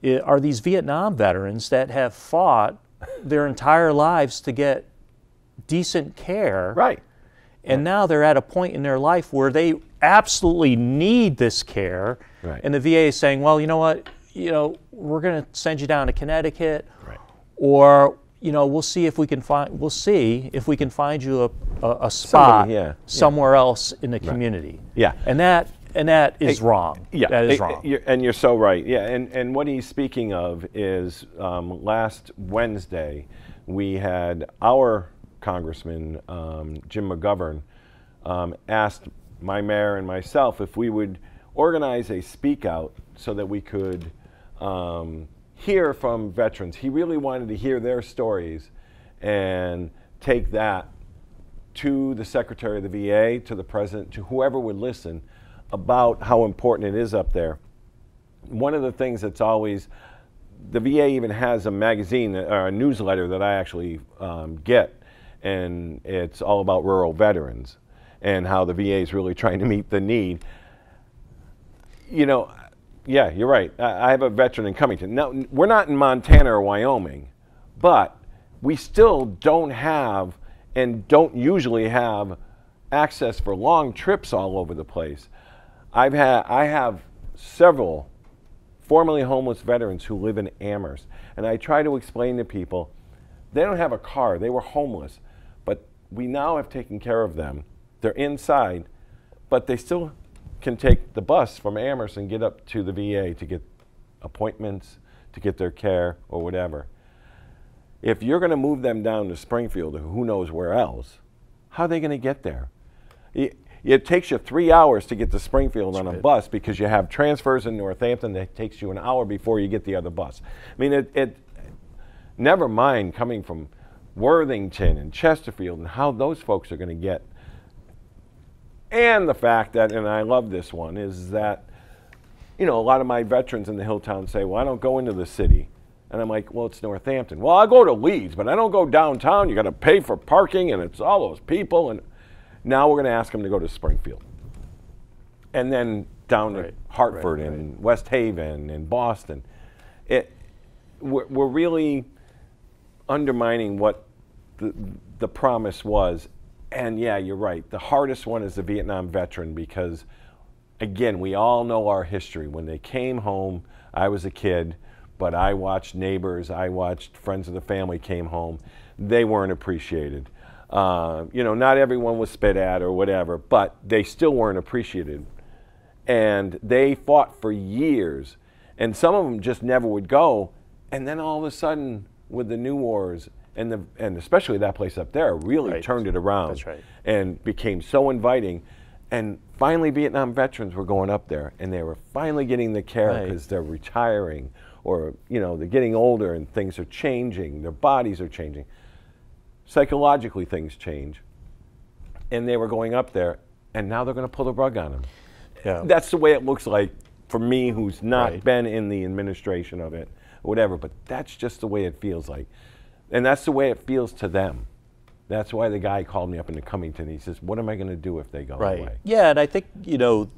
i- are these Vietnam veterans that have fought their entire lives to get decent care. Right. And now they're at a point in their life where they absolutely need this care. Right. And the VA is saying, well, you know what? You know, we're going to send you down to Connecticut Right. or you know we'll see if we can find we'll see if we can find you a, a, a spot yeah, yeah. somewhere else in the community Yeah. and that and that is wrong Yeah, that is eh, wrong you're- and you're so right. Yeah, and, and what he's speaking of is um, last Wednesday, we had our congressman, um, Jim McGovern, um, asked my mayor and myself if we would organize a speak out so that we could um, hear from veterans. He really wanted to hear their stories and take that to the secretary of the VA, to the president, to whoever would listen about how important it is up there. One of the things that's always, the VA even has a magazine or a newsletter that I actually um, get, and it's all about rural veterans and how the VA is really trying to meet the need. You know, yeah, you're right. I have a veteran in Cummington. Now, we're not in Montana or Wyoming, but we still don't have and don't usually have access for long trips all over the place. I've had I have several formerly homeless veterans who live in Amherst, and I try to explain to people they don't have a car. They were homeless, we now have taken care of them. They're inside, but they still can take the bus from Amherst and get up to the VA to get appointments, to get their care, or whatever. If you're going to move them down to Springfield or who knows where else, how are they going to get there? It, it takes you three hours to get to Springfield on a right. bus because you have transfers in Northampton that takes you an hour before you get the other bus. I mean, it, it never mind coming from Worthington and Chesterfield and how those folks are going to get. And the fact that, and I love this one, is that, you know, a lot of my veterans in the hill town say, well, I don't go into the city. And I'm like, well, it's Northampton. Well, I go to Leeds, but I don't go downtown. You got to pay for parking, and it's all those people. And now we're going to ask them to go to Springfield. And then down to Right, Hartford right, and West Haven and Boston. It, we're, we're really undermining what the, the promise was. And yeah, you're right. The hardest one is the Vietnam veteran because, again, we all know our history. When they came home, I was a kid, but I watched neighbors, I watched friends of the family came home. They weren't appreciated. Uh, you know, not everyone was spit at or whatever, but they still weren't appreciated and they fought for years and some of them just never would go and then all of a sudden with the new wars and the and especially that place up there really Right. turned it around That's right. and became so inviting and finally Vietnam veterans were going up there and they were finally getting the care Right. because they're retiring or you know they're getting older and things are changing their bodies are changing psychologically things change and they were going up there and now they're going to pull the rug on them yeah that's the way it looks like for me who's not Right. been in the administration of it whatever but that's just the way it feels like. And that's the way it feels to them. That's why the guy called me up into cummington he says what am i going to do if they go right. away? Yeah and i think you know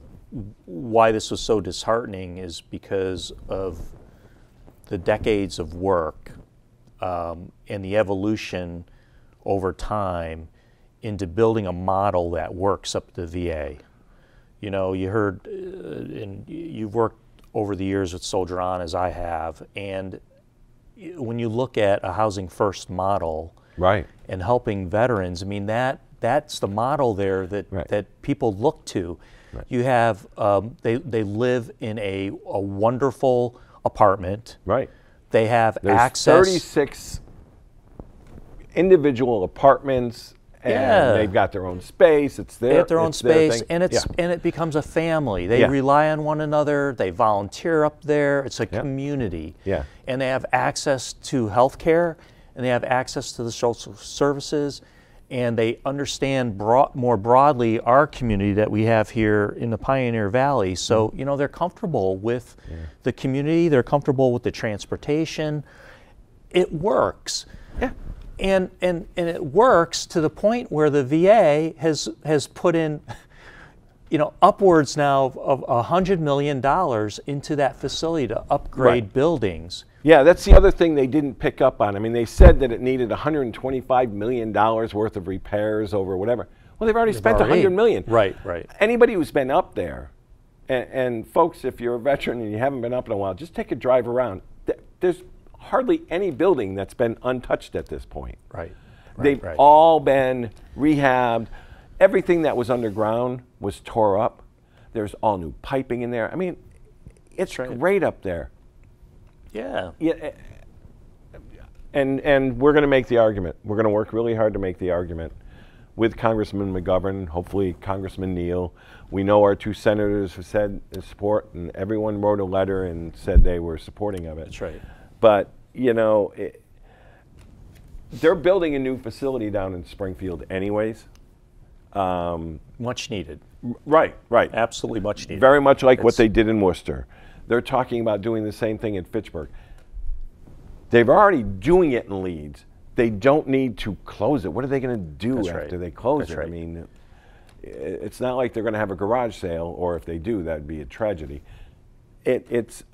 why this was so disheartening is because of the decades of work um, and the evolution over time into building a model that works up the VA. You know, you heard, uh, and you've worked over the years with Soldier On as I have, and when you look at a housing first model right and helping veterans, I mean that that's the model there that Right. that people look to. You have um, they they live in a a wonderful apartment. Right. They have There's access. 36 individual apartments, and Yeah. they've got their own space. It's their They have their own their space, thing. and it's Yeah. and it becomes a family. They Yeah. rely on one another. They volunteer up there. It's a community. Yeah. And they have access to health care, and they have access to the social services, and they understand broad, more broadly our community that we have here in the Pioneer Valley. So Mm-hmm. you know they're comfortable with the community. They're comfortable with the transportation. It works yeah. And and and it works to the point where the VA has has put in you know upwards now of a hundred million dollars into that facility to upgrade Right. buildings Yeah, that's the other thing they didn't pick up on. I mean, they said that it needed 125 million dollars worth of repairs over whatever. Well, they've already spent already- 100 million. right right Anybody who's been up there, and, and folks, if you're a veteran and you haven't been up in a while, just take a drive around. There's hardly any building that's been untouched at this point. right They've right. all been rehabbed. Everything that was underground was tore up. There's all new piping in there. I mean, it's right. great up there. yeah Yeah, eh, and and we're going to make the argument. We're going to work really hard to make the argument with Congressman McGovern, hopefully Congressman Neal. We know our two senators have said support, and everyone wrote a letter and said they were supporting of it. that's right But you know, it, they're building a new facility down in Springfield, anyways. Um, much needed right, right. absolutely much needed Very much like what they did in Worcester. They're talking about doing the same thing in Fitchburg. They've already doing it in Leeds. They don't need to close it. What are they going to do That's after right. they close That's it? I mean, it's not like they're going to have a garage sale, or if they do, that'd be a tragedy. It, it's,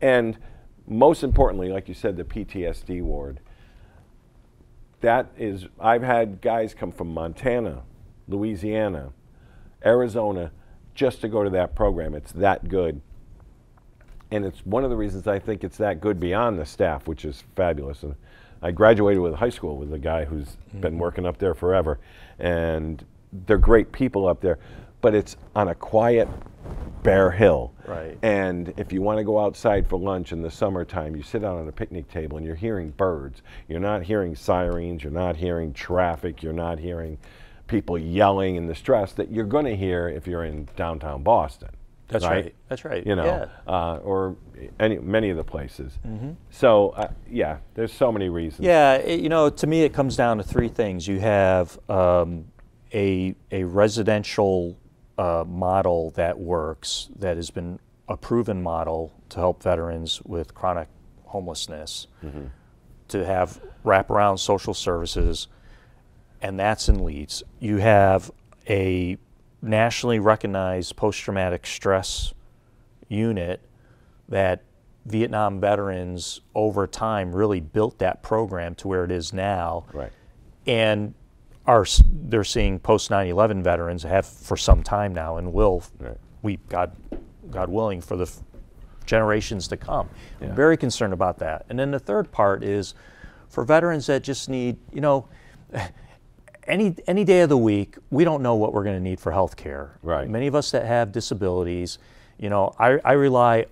and most importantly, like you said, the PTSD ward. That is, I've had guys come from Montana, Louisiana, Arizona, just to go to that program. It's that good. And it's one of the reasons I think it's that good beyond the staff, which is fabulous. And I graduated with high school with a guy who's Mm-hmm. been working up there forever. And they're great people up there. But it's on a quiet, bare hill. Right. And if you want to go outside for lunch in the summertime, you sit out on a picnic table and you're hearing birds. You're not hearing sirens. You're not hearing traffic. You're not hearing people yelling and the stress that you're going to hear if you're in downtown Boston. That's right. That's right. You know, Yeah. uh, or any many of the places. So uh, yeah, there's so many reasons. Yeah, it, you know, to me, it comes down to three things. You have um, a a residential uh, model that works, that has been a proven model to help veterans with chronic homelessness, to have wraparound social services, and that's in Leeds. You have a nationally recognized post-traumatic stress unit that Vietnam veterans over time really built that program to where it is now. Right. And are they're seeing post 9/11 veterans have for some time now and will Right. we God God willing for the f- generations to come. Yeah. I'm very concerned about that. And then the third part is for veterans that just need, you know, any any day of the week, we don't know what we're going to need for health care. Right. Many of us that have disabilities, you know, I, I rely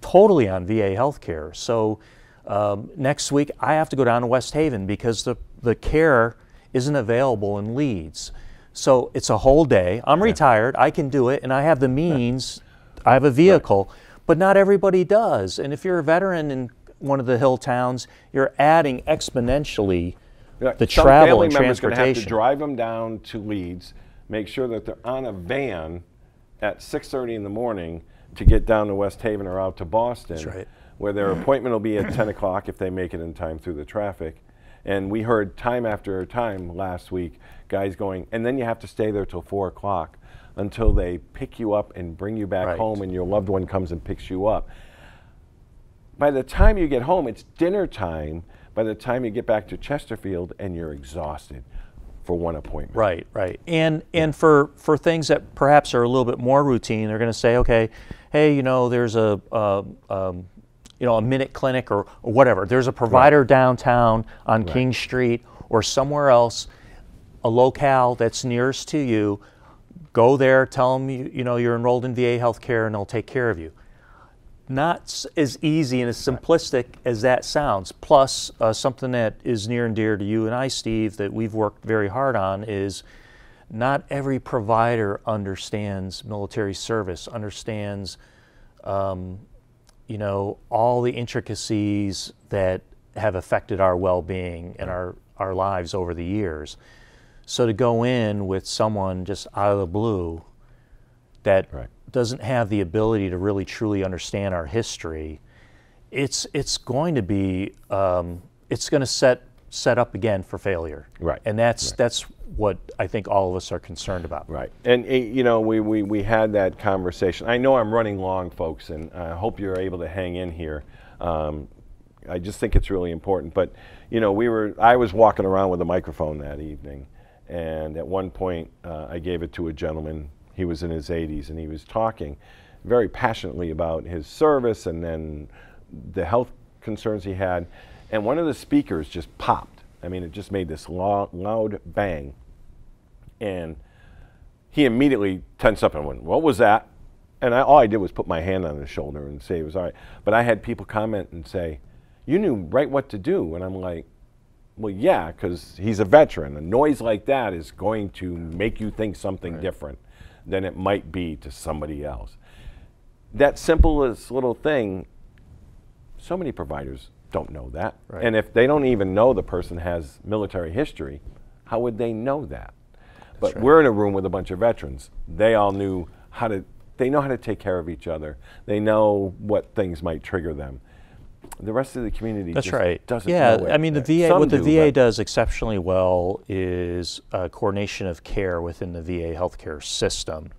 totally on VA health care. So um, next week, I have to go down to West Haven because the, the care isn't available in Leeds. So it's a whole day. I'm retired, I can do it, and I have the means, I have a vehicle, but not everybody does. And if you're a veteran in one of the hill towns, you're adding exponentially Yeah, the some travel and members gonna have to drive them down to Leeds, make sure that they're on a van at 6:30 in the morning to get down to West Haven or out to Boston, right. where their appointment will be at 10 o'clock if they make it in time through the traffic. And we heard time after time last week, guys going, and then you have to stay there till 4 o'clock until they pick you up and bring you back Right. home, and your loved one comes and picks you up by the time you get home, it's dinner time. By the time you get back to Chesterfield, and you're exhausted for one appointment. Right, right. And and for for things that perhaps are a little bit more routine, they're going to say, okay, hey, you know, there's a, uh, um, you know, a minute clinic or, or whatever. There's a provider downtown on King Street or somewhere else, a locale that's nearest to you. Go there, tell them you, you know you're enrolled in VA healthcare, and they'll take care of you. not as easy and as simplistic as that sounds. Plus, uh, something that is near and dear to you and I, Steve, that we've worked very hard on is not every provider understands military service, understands, um, you know, all the intricacies that have affected our well-being and our, our lives over the years. So to go in with someone just out of the blue that Right. doesn't have the ability to really truly understand our history, it's it's going to be um, it's going to set set up again for failure. Right. And that's that's what I think all of us are concerned about. Right. And, eh, you know, we, we, we had that conversation. I know I'm running long, folks, and I hope you're able to hang in here. Um, I just think it's really important. But, you know, we were, I was walking around with a microphone that evening. And at one point, uh, I gave it to a gentleman. He was in his 80s, and he was talking very passionately about his service and then the health concerns he had. And one of the speakers just popped. I mean, it just made this loud, loud bang. And he immediately tensed up and went, What was that? And I, all I did was put my hand on his shoulder and say it was all right. But I had people comment and say, You knew right what to do. And I'm like, Well, yeah, because he's a veteran. A noise like that is going to make you think something different than it might be to somebody else. That simplest little thing, so many providers don't know that. Right. And if they don't even know the person has military history, how would they know that? But right. we're in a room with a bunch of veterans. They all knew how to, they know how to take care of each other. They know what things might trigger them. The rest of the community That's just right. doesn't yeah. I mean the VA. some What the do, VA does exceptionally well is uh, coordination of care within the VA healthcare system.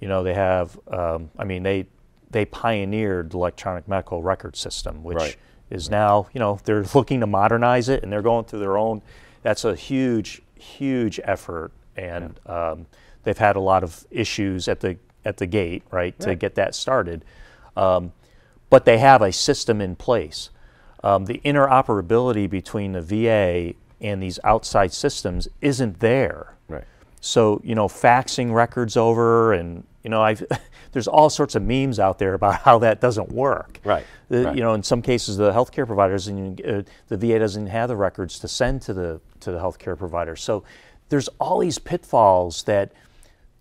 You know, they have. Um, I mean, they they pioneered the electronic medical record system, which Right. Is now. You know, they're looking to modernize it, and they're going through their own. That's a huge, huge effort, and um, they've had a lot of issues at the at the gate, right, to get that started. Um, but they have a system in place. Um, the interoperability between the VA and these outside systems isn't there. Right. So you know, faxing records over, and you know, I've there's all sorts of memes out there about how that doesn't work. Right, The- right. You know, in some cases, the healthcare providers and uh, the VA doesn't have the records to send to the to the healthcare provider. So there's all these pitfalls that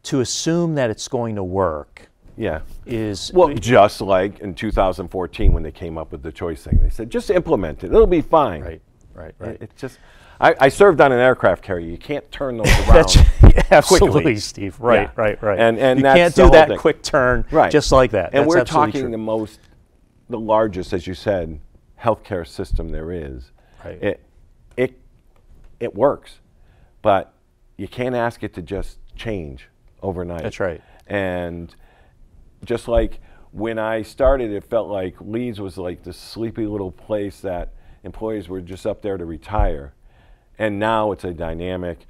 to assume that it's going to work Yeah. is Well, just like in 2014 when they came up with the choice thing, they said just implement it; it'll be fine. right, right, It- right. It's just. I, I served on an aircraft carrier. You can't turn those around. That's absolutely, quickly. Steve. Right, Yeah. right, right. And- and you that's can't do that thing. quick turn right. just like that. And That's we're talking true. the most, the largest, as you said, healthcare system there is. Right. It, it, it works, but you can't ask it to just change overnight. That's right. And just like when I started, it felt like Leeds was like this sleepy little place that employees were just up there to retire. And now it's a dynamic.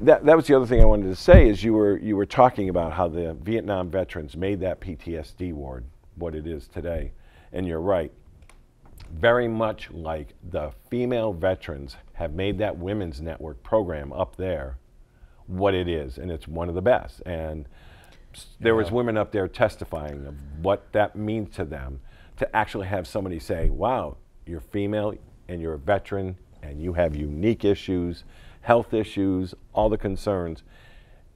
That, that was the other thing I wanted to say is you were you were talking about how the Vietnam veterans made that PTSD ward what it is today, and you're right. Very much like the female veterans have made that women's network program up there what it is, and it's one of the best. And there was women up there testifying of what that means to them to actually have somebody say, "Wow, you're female and you're a veteran and you have unique issues, health issues, all the concerns."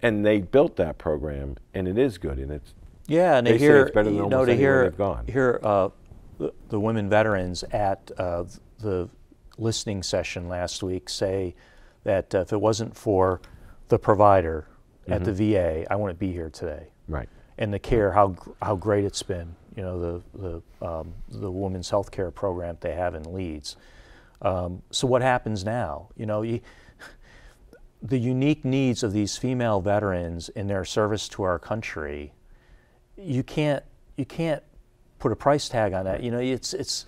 And they built that program, and it is good, and it's Yeah, and They to hear it's better than you know to hear they've gone. hear uh, the, the women veterans at uh, the listening session last week say that uh, if it wasn't for the provider at the Mm-hmm. VA, I wouldn't be here today. right. and the care how how great it's been. You know the the um, the women's health care program they have in Leeds. Um, so what happens now? You know, you, the unique needs of these female veterans in their service to our country. You can't you can't put a price tag on that. You know, it's it's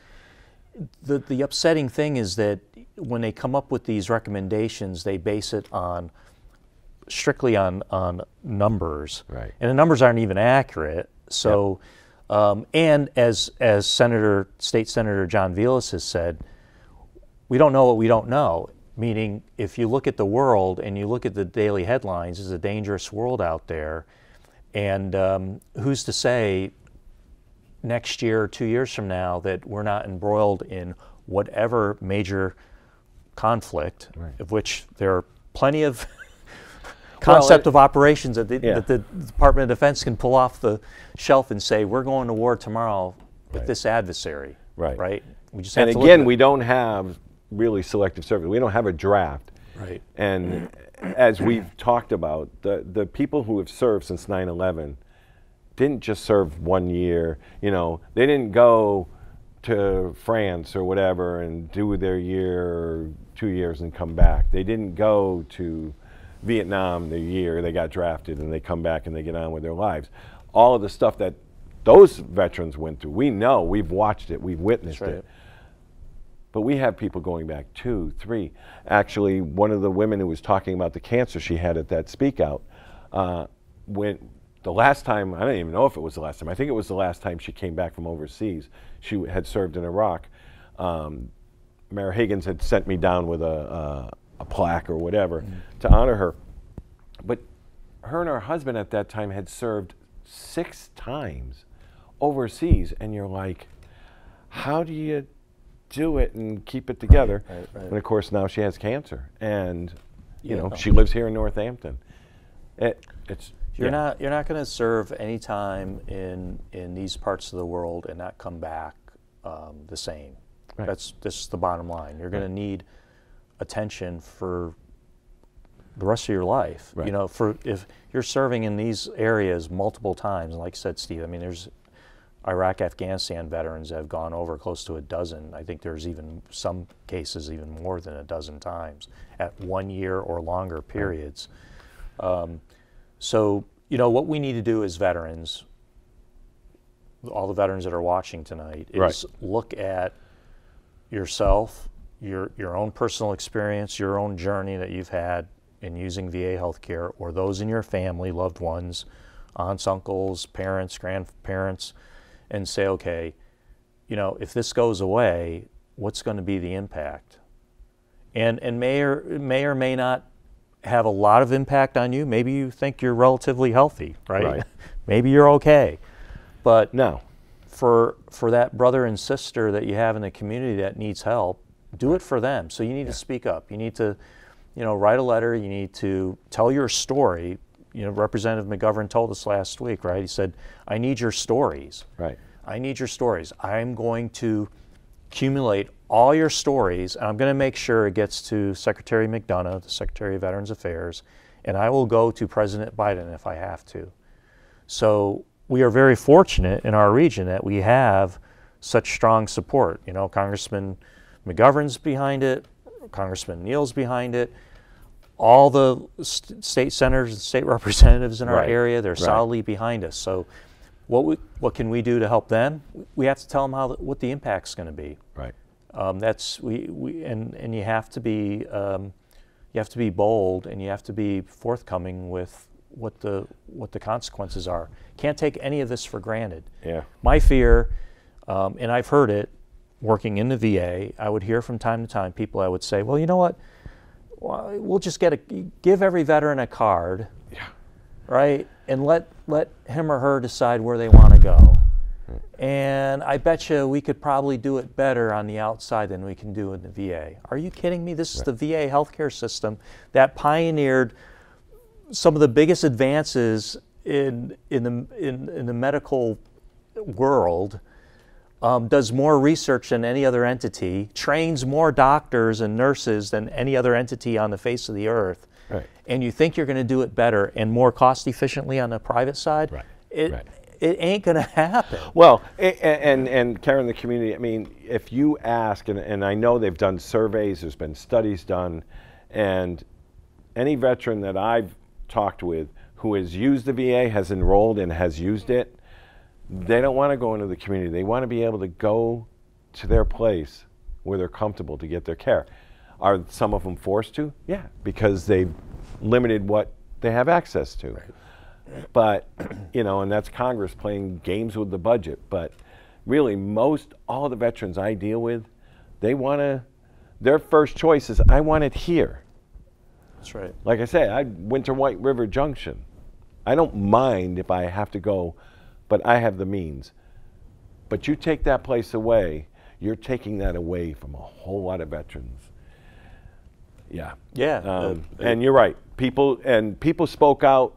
the the upsetting thing is that when they come up with these recommendations, they base it on strictly on on numbers, Right. and the numbers aren't even accurate. So, um, and as as Senator State Senator John Velis has said, we don't know what we don't know. Meaning, if you look at the world and you look at the daily headlines, it's a dangerous world out there, and um, who's to say next year or two years from now that we're not embroiled in whatever major conflict, Right. of which there are plenty of concept it- of operations that the, Yeah. that the Department of Defense can pull off the shelf and say, we're going to war tomorrow with Right. this adversary. Right. Right. We just have And again, we don't have really selective service. We don't have a draft. Right. And as we've talked about, the, the people who have served since 9 11 didn't just serve one year. You know, they didn't go to France or whatever and do their year or two years and come back. They didn't go to Vietnam the year they got drafted and they come back and they get on with their lives. All of the stuff that those veterans went through, we know, we've watched it, we've witnessed right. it. But we have people going back two, three. Actually, one of the women who was talking about the cancer she had at that speak out, uh, when the last time, I don't even know if it was the last time, I think it was the last time she came back from overseas. She had served in Iraq. Um, Mayor Higgins had sent me down with a, a, a plaque or whatever to honor her. But her and her husband at that time had served six times overseas, and you're like, how do you do it and keep it together? right, right. And of course, now she has cancer, and you Yeah. know she lives here in Northampton. It, it's You're yeah, not you're not going to serve any time in in these parts of the world and not come back um, the same. Right. That's this is the bottom line. You're going to need attention for the rest of your life. Right. You know, for if you're serving in these areas multiple times, and like I said, Steve, I mean, there's Iraq, Afghanistan veterans have gone over close to a dozen. I think there's even some cases even more than a dozen times at one year or longer periods. Um, so, you know, what we need to do as veterans, all the veterans that are watching tonight, is Right. look at yourself, your your own personal experience, your own journey that you've had in using VA healthcare, or those in your family, loved ones, aunts, uncles, parents, grandparents, and say, okay, you know, if this goes away, what's going to be the impact? And and may or may or may not have a lot of impact on you. Maybe you think you're relatively healthy, right? Right. Maybe you're okay, but no. for for that brother and sister that you have in the community that needs help, do it for them. So you need to speak up. You need to, you know, write a letter. You need to tell your story. You know, Representative McGovern told us last week, right? He said, "I need your stories. Right. I need your stories. I'm going to accumulate all your stories, and I'm going to make sure it gets to Secretary McDonough, the Secretary of Veterans Affairs, and I will go to President Biden if I have to." So we are very fortunate in our region that we have such strong support. You know, Congressman McGovern's behind it, Congressman Neal's behind it. All the st- state senators and state representatives in our Right, area, they're right. solidly behind us. So, what we, what can we do to help them? We have to tell them how the, what the impact's going to be. Right. Um, that's we, we and and you have to be um, you have to be bold and you have to be forthcoming with what the what the consequences are. Can't take any of this for granted. Yeah. My fear, um, and I've heard it working in the VA. I would hear from time to time people. I would say, well, you know what? Well, We'll just get a give every veteran a card, Yeah. right? And let let him or her decide where they want to go. And I bet you we could probably do it better on the outside than we can do in the VA. Are you kidding me? This is the VA healthcare system that pioneered some of the biggest advances in in the in, in the medical world. Um, does more research than any other entity, trains more doctors and nurses than any other entity on the face of the earth, Right. and you think you're going to do it better and more cost efficiently on the private side, Right, it, right. it ain't going to happen. Well, a- a- and and Karen, the community. I mean, if you ask, and, and I know they've done surveys, there's been studies done, and any veteran that I've talked with who has used the VA, has enrolled and has used it, they don't want to go into the community. They want to be able to go to their place where they're comfortable to get their care. Are some of them forced to? Yeah, because they've limited what they have access to. But, you know, and that's Congress playing games with the budget. But really, most, all the veterans I deal with, they want to, their first choice is, I want it here. That's right. Like I say, I went to White River Junction. I don't mind if I have to go, but I have the means. But you take that place away, you're taking that away from a whole lot of veterans. Yeah. Yeah. Um, uh, and you're right. People and people spoke out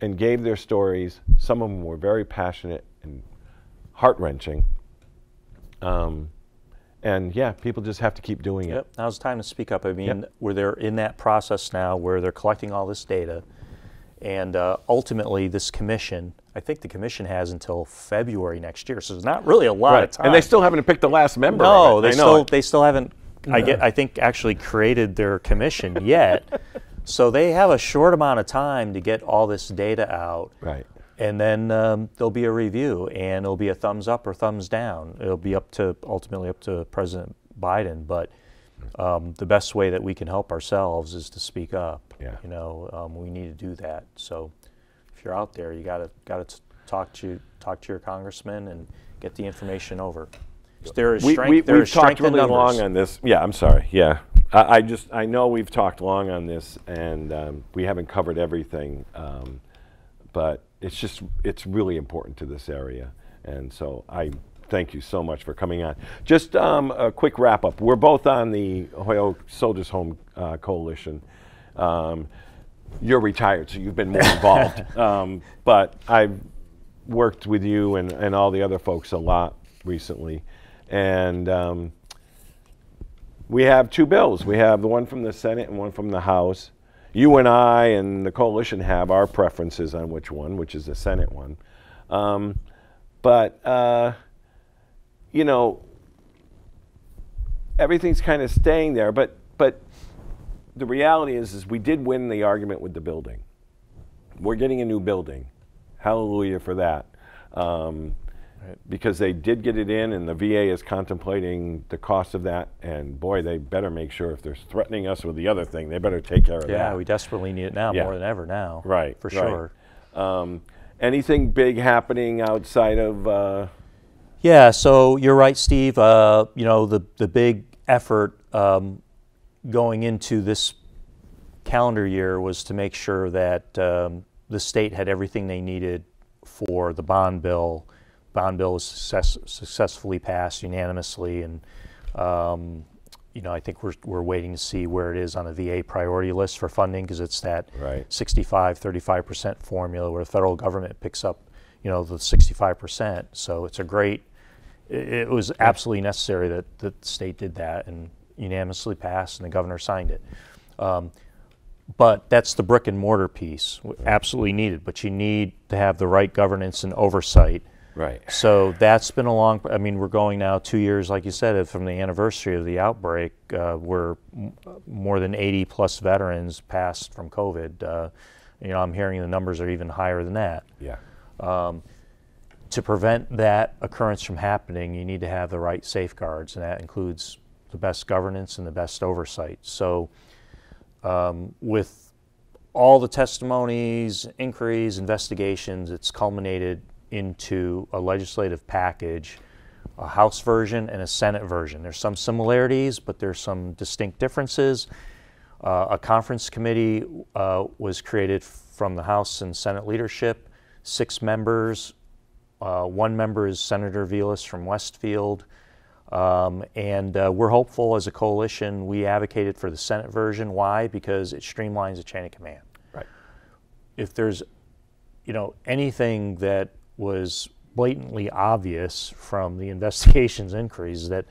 and gave their stories. Some of them were very passionate and heart wrenching. Um, and yeah, people just have to keep doing it. Yep, now's the time to speak up. I mean, Yep. where they're in that process now where they're collecting all this data. And uh, ultimately, this commission, I think the commission has until February next year. So there's not really a lot of time. And they still haven't picked the last member. no, they I still they still haven't. I get. I think actually created their commission yet. so they have a short amount of time to get all this data out. Right. And then um, there'll be a review, and it'll be a thumbs up or thumbs down. It'll be up to ultimately up to President Biden. But um, the best way that we can help ourselves is to speak up. Yeah. You know, um, we need to do that. So if you're out there, you gotta gotta talk to talk to your congressman and get the information over. There is we, strength. we, there we've is strength talked really long on this. Yeah, I'm sorry. Yeah, I, I just I know we've talked long on this, and um, we haven't covered everything. Um, but it's just it's really important to this area, and so I thank you so much for coming on. Just um, a quick wrap up. We're both on the Holyoke Soldiers Home uh, Coalition. Um, you're retired, so you've been more involved. um, but I've worked with you and, and all the other folks a lot recently. And um, we have two bills. We have the one from the Senate and one from the House. You and I and the coalition have our preferences on which one, which is the Senate one. Um, but, uh, you know, everything's kind of staying there. But, but the reality is, is we did win the argument with the building. We're getting a new building. Hallelujah for that. Um, Because they did get it in, and the VA is contemplating the cost of that. And boy, they better make sure if they're threatening us with the other thing, they better take care of that. Yeah, we desperately need it now Yeah. more than ever now. Right, For right. sure. Um, anything big happening outside of? Uh, Yeah, so you're right, Steve. Uh, you know, the, the big effort um, going into this calendar year was to make sure that um, the state had everything they needed for the bond bill. Bond bill was success, successfully passed unanimously, and um, you know, I think we're, we're waiting to see where it is on the VA priority list for funding because it's that Right. 65, 35% formula where the federal government picks up, you know, the 65%. So it's a great, it, it was absolutely necessary that, that the state did that and unanimously passed and the governor signed it. Um, but that's the brick and mortar piece, absolutely needed. But you need to have the right governance and oversight. Right. So that's been a long. I mean, we're going now two years, like you said, from the anniversary of the outbreak. Uh, where m- more than 80 plus veterans passed from COVID. Uh, you know, I'm hearing the numbers are even higher than that. Yeah. To prevent that occurrence from happening, you need to have the right safeguards, and that includes the best governance and the best oversight. So, um, with all the testimonies, inquiries, investigations, it's culminated into a legislative package, a House version and a Senate version. There's some similarities, but there's some distinct differences. Uh, a conference committee uh, was created from the House and Senate leadership, six members. Uh, one member is Senator Velis from Westfield. Um, and uh, we're hopeful as a coalition. We advocated for the Senate version. Why? Because it streamlines the chain of command. Right. If there's, you know, anything that was blatantly obvious from the investigations inquiries that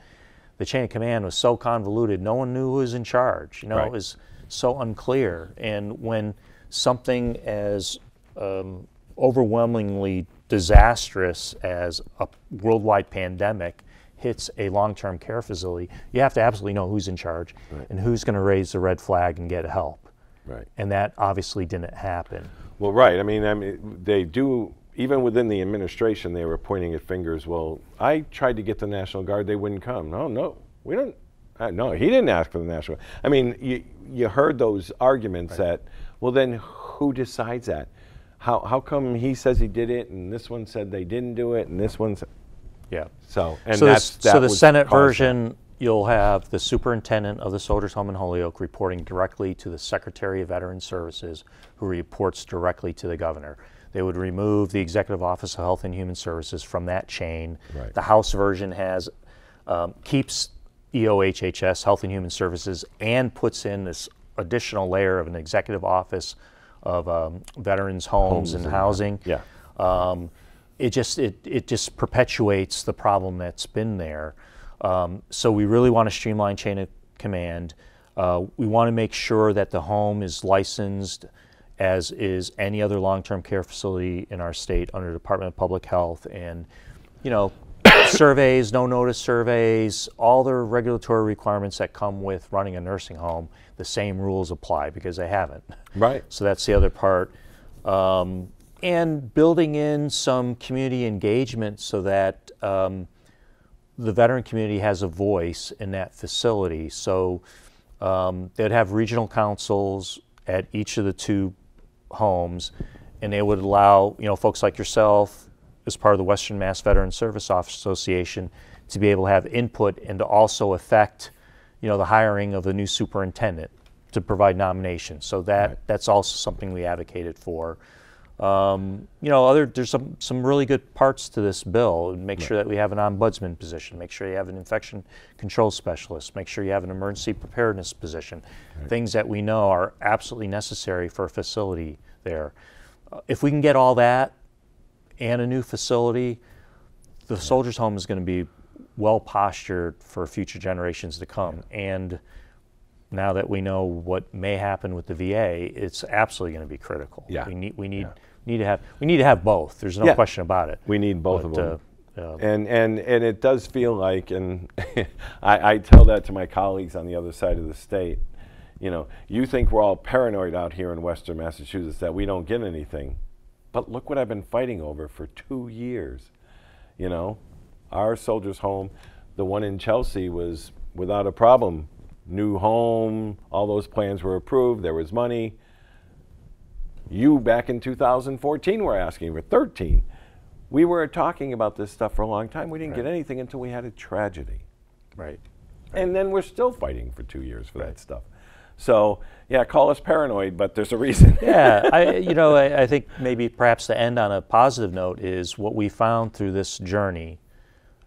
the chain of command was so convoluted, no one knew who was in charge. You know, Right. it was so unclear. And when something as um, overwhelmingly disastrous as a worldwide pandemic hits a long-term care facility, you have to absolutely know who's in charge and who's going to raise the red flag and get help. Right. And that obviously didn't happen. Well, right. I mean, I mean, they do. Even within the administration, they were pointing at fingers. Well, I tried to get the National Guard; they wouldn't come. No, no, we don't. Uh, no, he didn't ask for the National. I mean, you you heard those arguments that. Well, then who decides that? How how come he says he did it, and this one said they didn't do it, and this one said Yeah. so? And so, the, that's so that the Senate caused that. version, you'll have the superintendent of the Soldiers Home in Holyoke reporting directly to the Secretary of Veteran Services, who reports directly to the governor. They would remove the Executive Office of Health and Human Services from that chain. Right. The House version has um, keeps EOHHS, Health and Human Services, and puts in this additional layer of an Executive Office of um, Veterans Homes, and and- Housing. Yeah. Um, it just it, it just perpetuates the problem that's been there. Um, so we really want to streamline chain of command. Uh, we want to make sure that the home is licensed as is any other long-term care facility in our state under Department of Public Health and you know surveys, no notice surveys, all the regulatory requirements that come with running a nursing home, the same rules apply because they haven't. Right. So that's the other part. Um, and building in some community engagement so that um, the veteran community has a voice in that facility. So um, they'd have regional councils at each of the two homes, and they would allow you know folks like yourself, as part of the Western Mass Veteran Service Office Association, to be able to have input and to also affect you know the hiring of the new superintendent to provide nominations. So that Right. that's also something we advocated for. Um, you know, other there's some some really good parts to this bill. Make sure that we have an ombudsman position. Make sure you have an infection control specialist. Make sure you have an emergency preparedness position. Things that we know are absolutely necessary for a facility there. Uh, if we can get all that and a new facility, the soldiers' home is going to be well postured for future generations to come. And now that we know what may happen with the VA, it's absolutely going to be critical. Yeah. we need we need Yeah. Need to have we need to have both. There's no Yeah. question about it. We need both of them. uh, and and and it does feel like, and I, I tell that to my colleagues on the other side of the state. You know, you think we're all paranoid out here in Western Massachusetts that we don't get anything, but look what I've been fighting over for two years. You know, our soldiers' home, the one in Chelsea, was without a problem. New home, all those plans were approved. There was money. You back in 2014 were asking for 13. We were talking about this stuff for a long time. We didn't get anything until we had a tragedy. right. And then we're still fighting for two years for that stuff. So, yeah, call us paranoid, but there's a reason. yeah, I, you know, I, I think maybe perhaps to end on a positive note is what we found through this journey.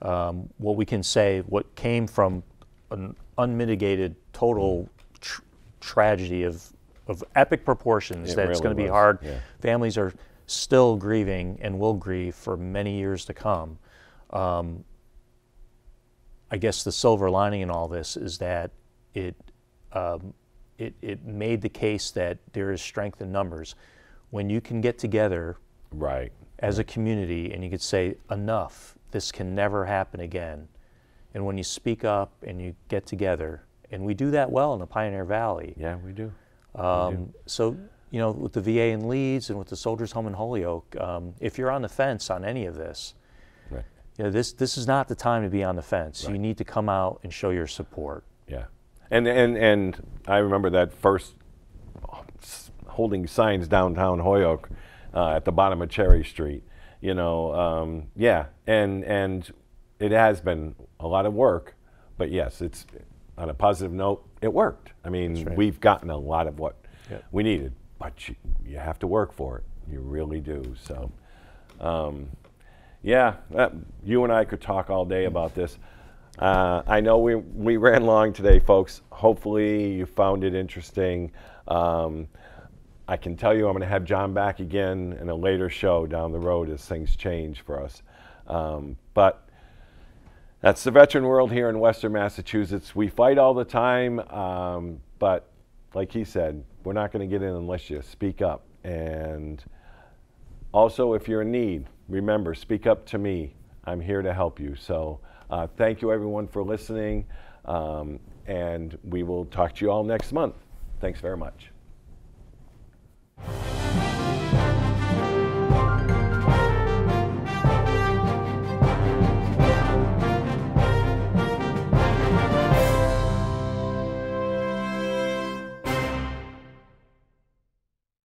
Um, what we can say, what came from an unmitigated, total tr- tragedy of of epic proportions It that it's going to be hard. yeah. Families are still grieving and will grieve for many years to come. Um, I guess the silver lining in all this is that it, um, it, it made the case that there is strength in numbers. When you can get together right. as a community and you could say, enough, this can never happen again. And when you speak up and you get together, and we do that well in the Pioneer Valley. Yeah, we do. Um, so, you know, with the VA in Leeds and with the Soldiers Home in Holyoke, um, if you're on the fence on any of this, Right. you know, this, this is not the time to be on the fence. You need to come out and show your support. Yeah. And, and, and I remember that first holding signs downtown Holyoke uh, at the bottom of Cherry Street. You know, um, yeah, and and it has been a lot of work, but yes, it's on a positive note. It worked. I mean, right. we've gotten a lot of what Yep. we needed, but you, you have to work for it. You really do. So, um, yeah, uh, you and I could talk all day about this. Uh, I know we, we ran long today, folks. Hopefully, you found it interesting. Um, I can tell you I'm going to have John back again in a later show down the road as things change for us. Um, but that's the veteran world here in Western Massachusetts. We fight all the time, um, but like he said, we're not going to get in unless you speak up. And also, if you're in need, remember, speak up to me. I'm here to help you. So, uh, thank you everyone for listening, um, and we will talk to you all next month. Thanks very much.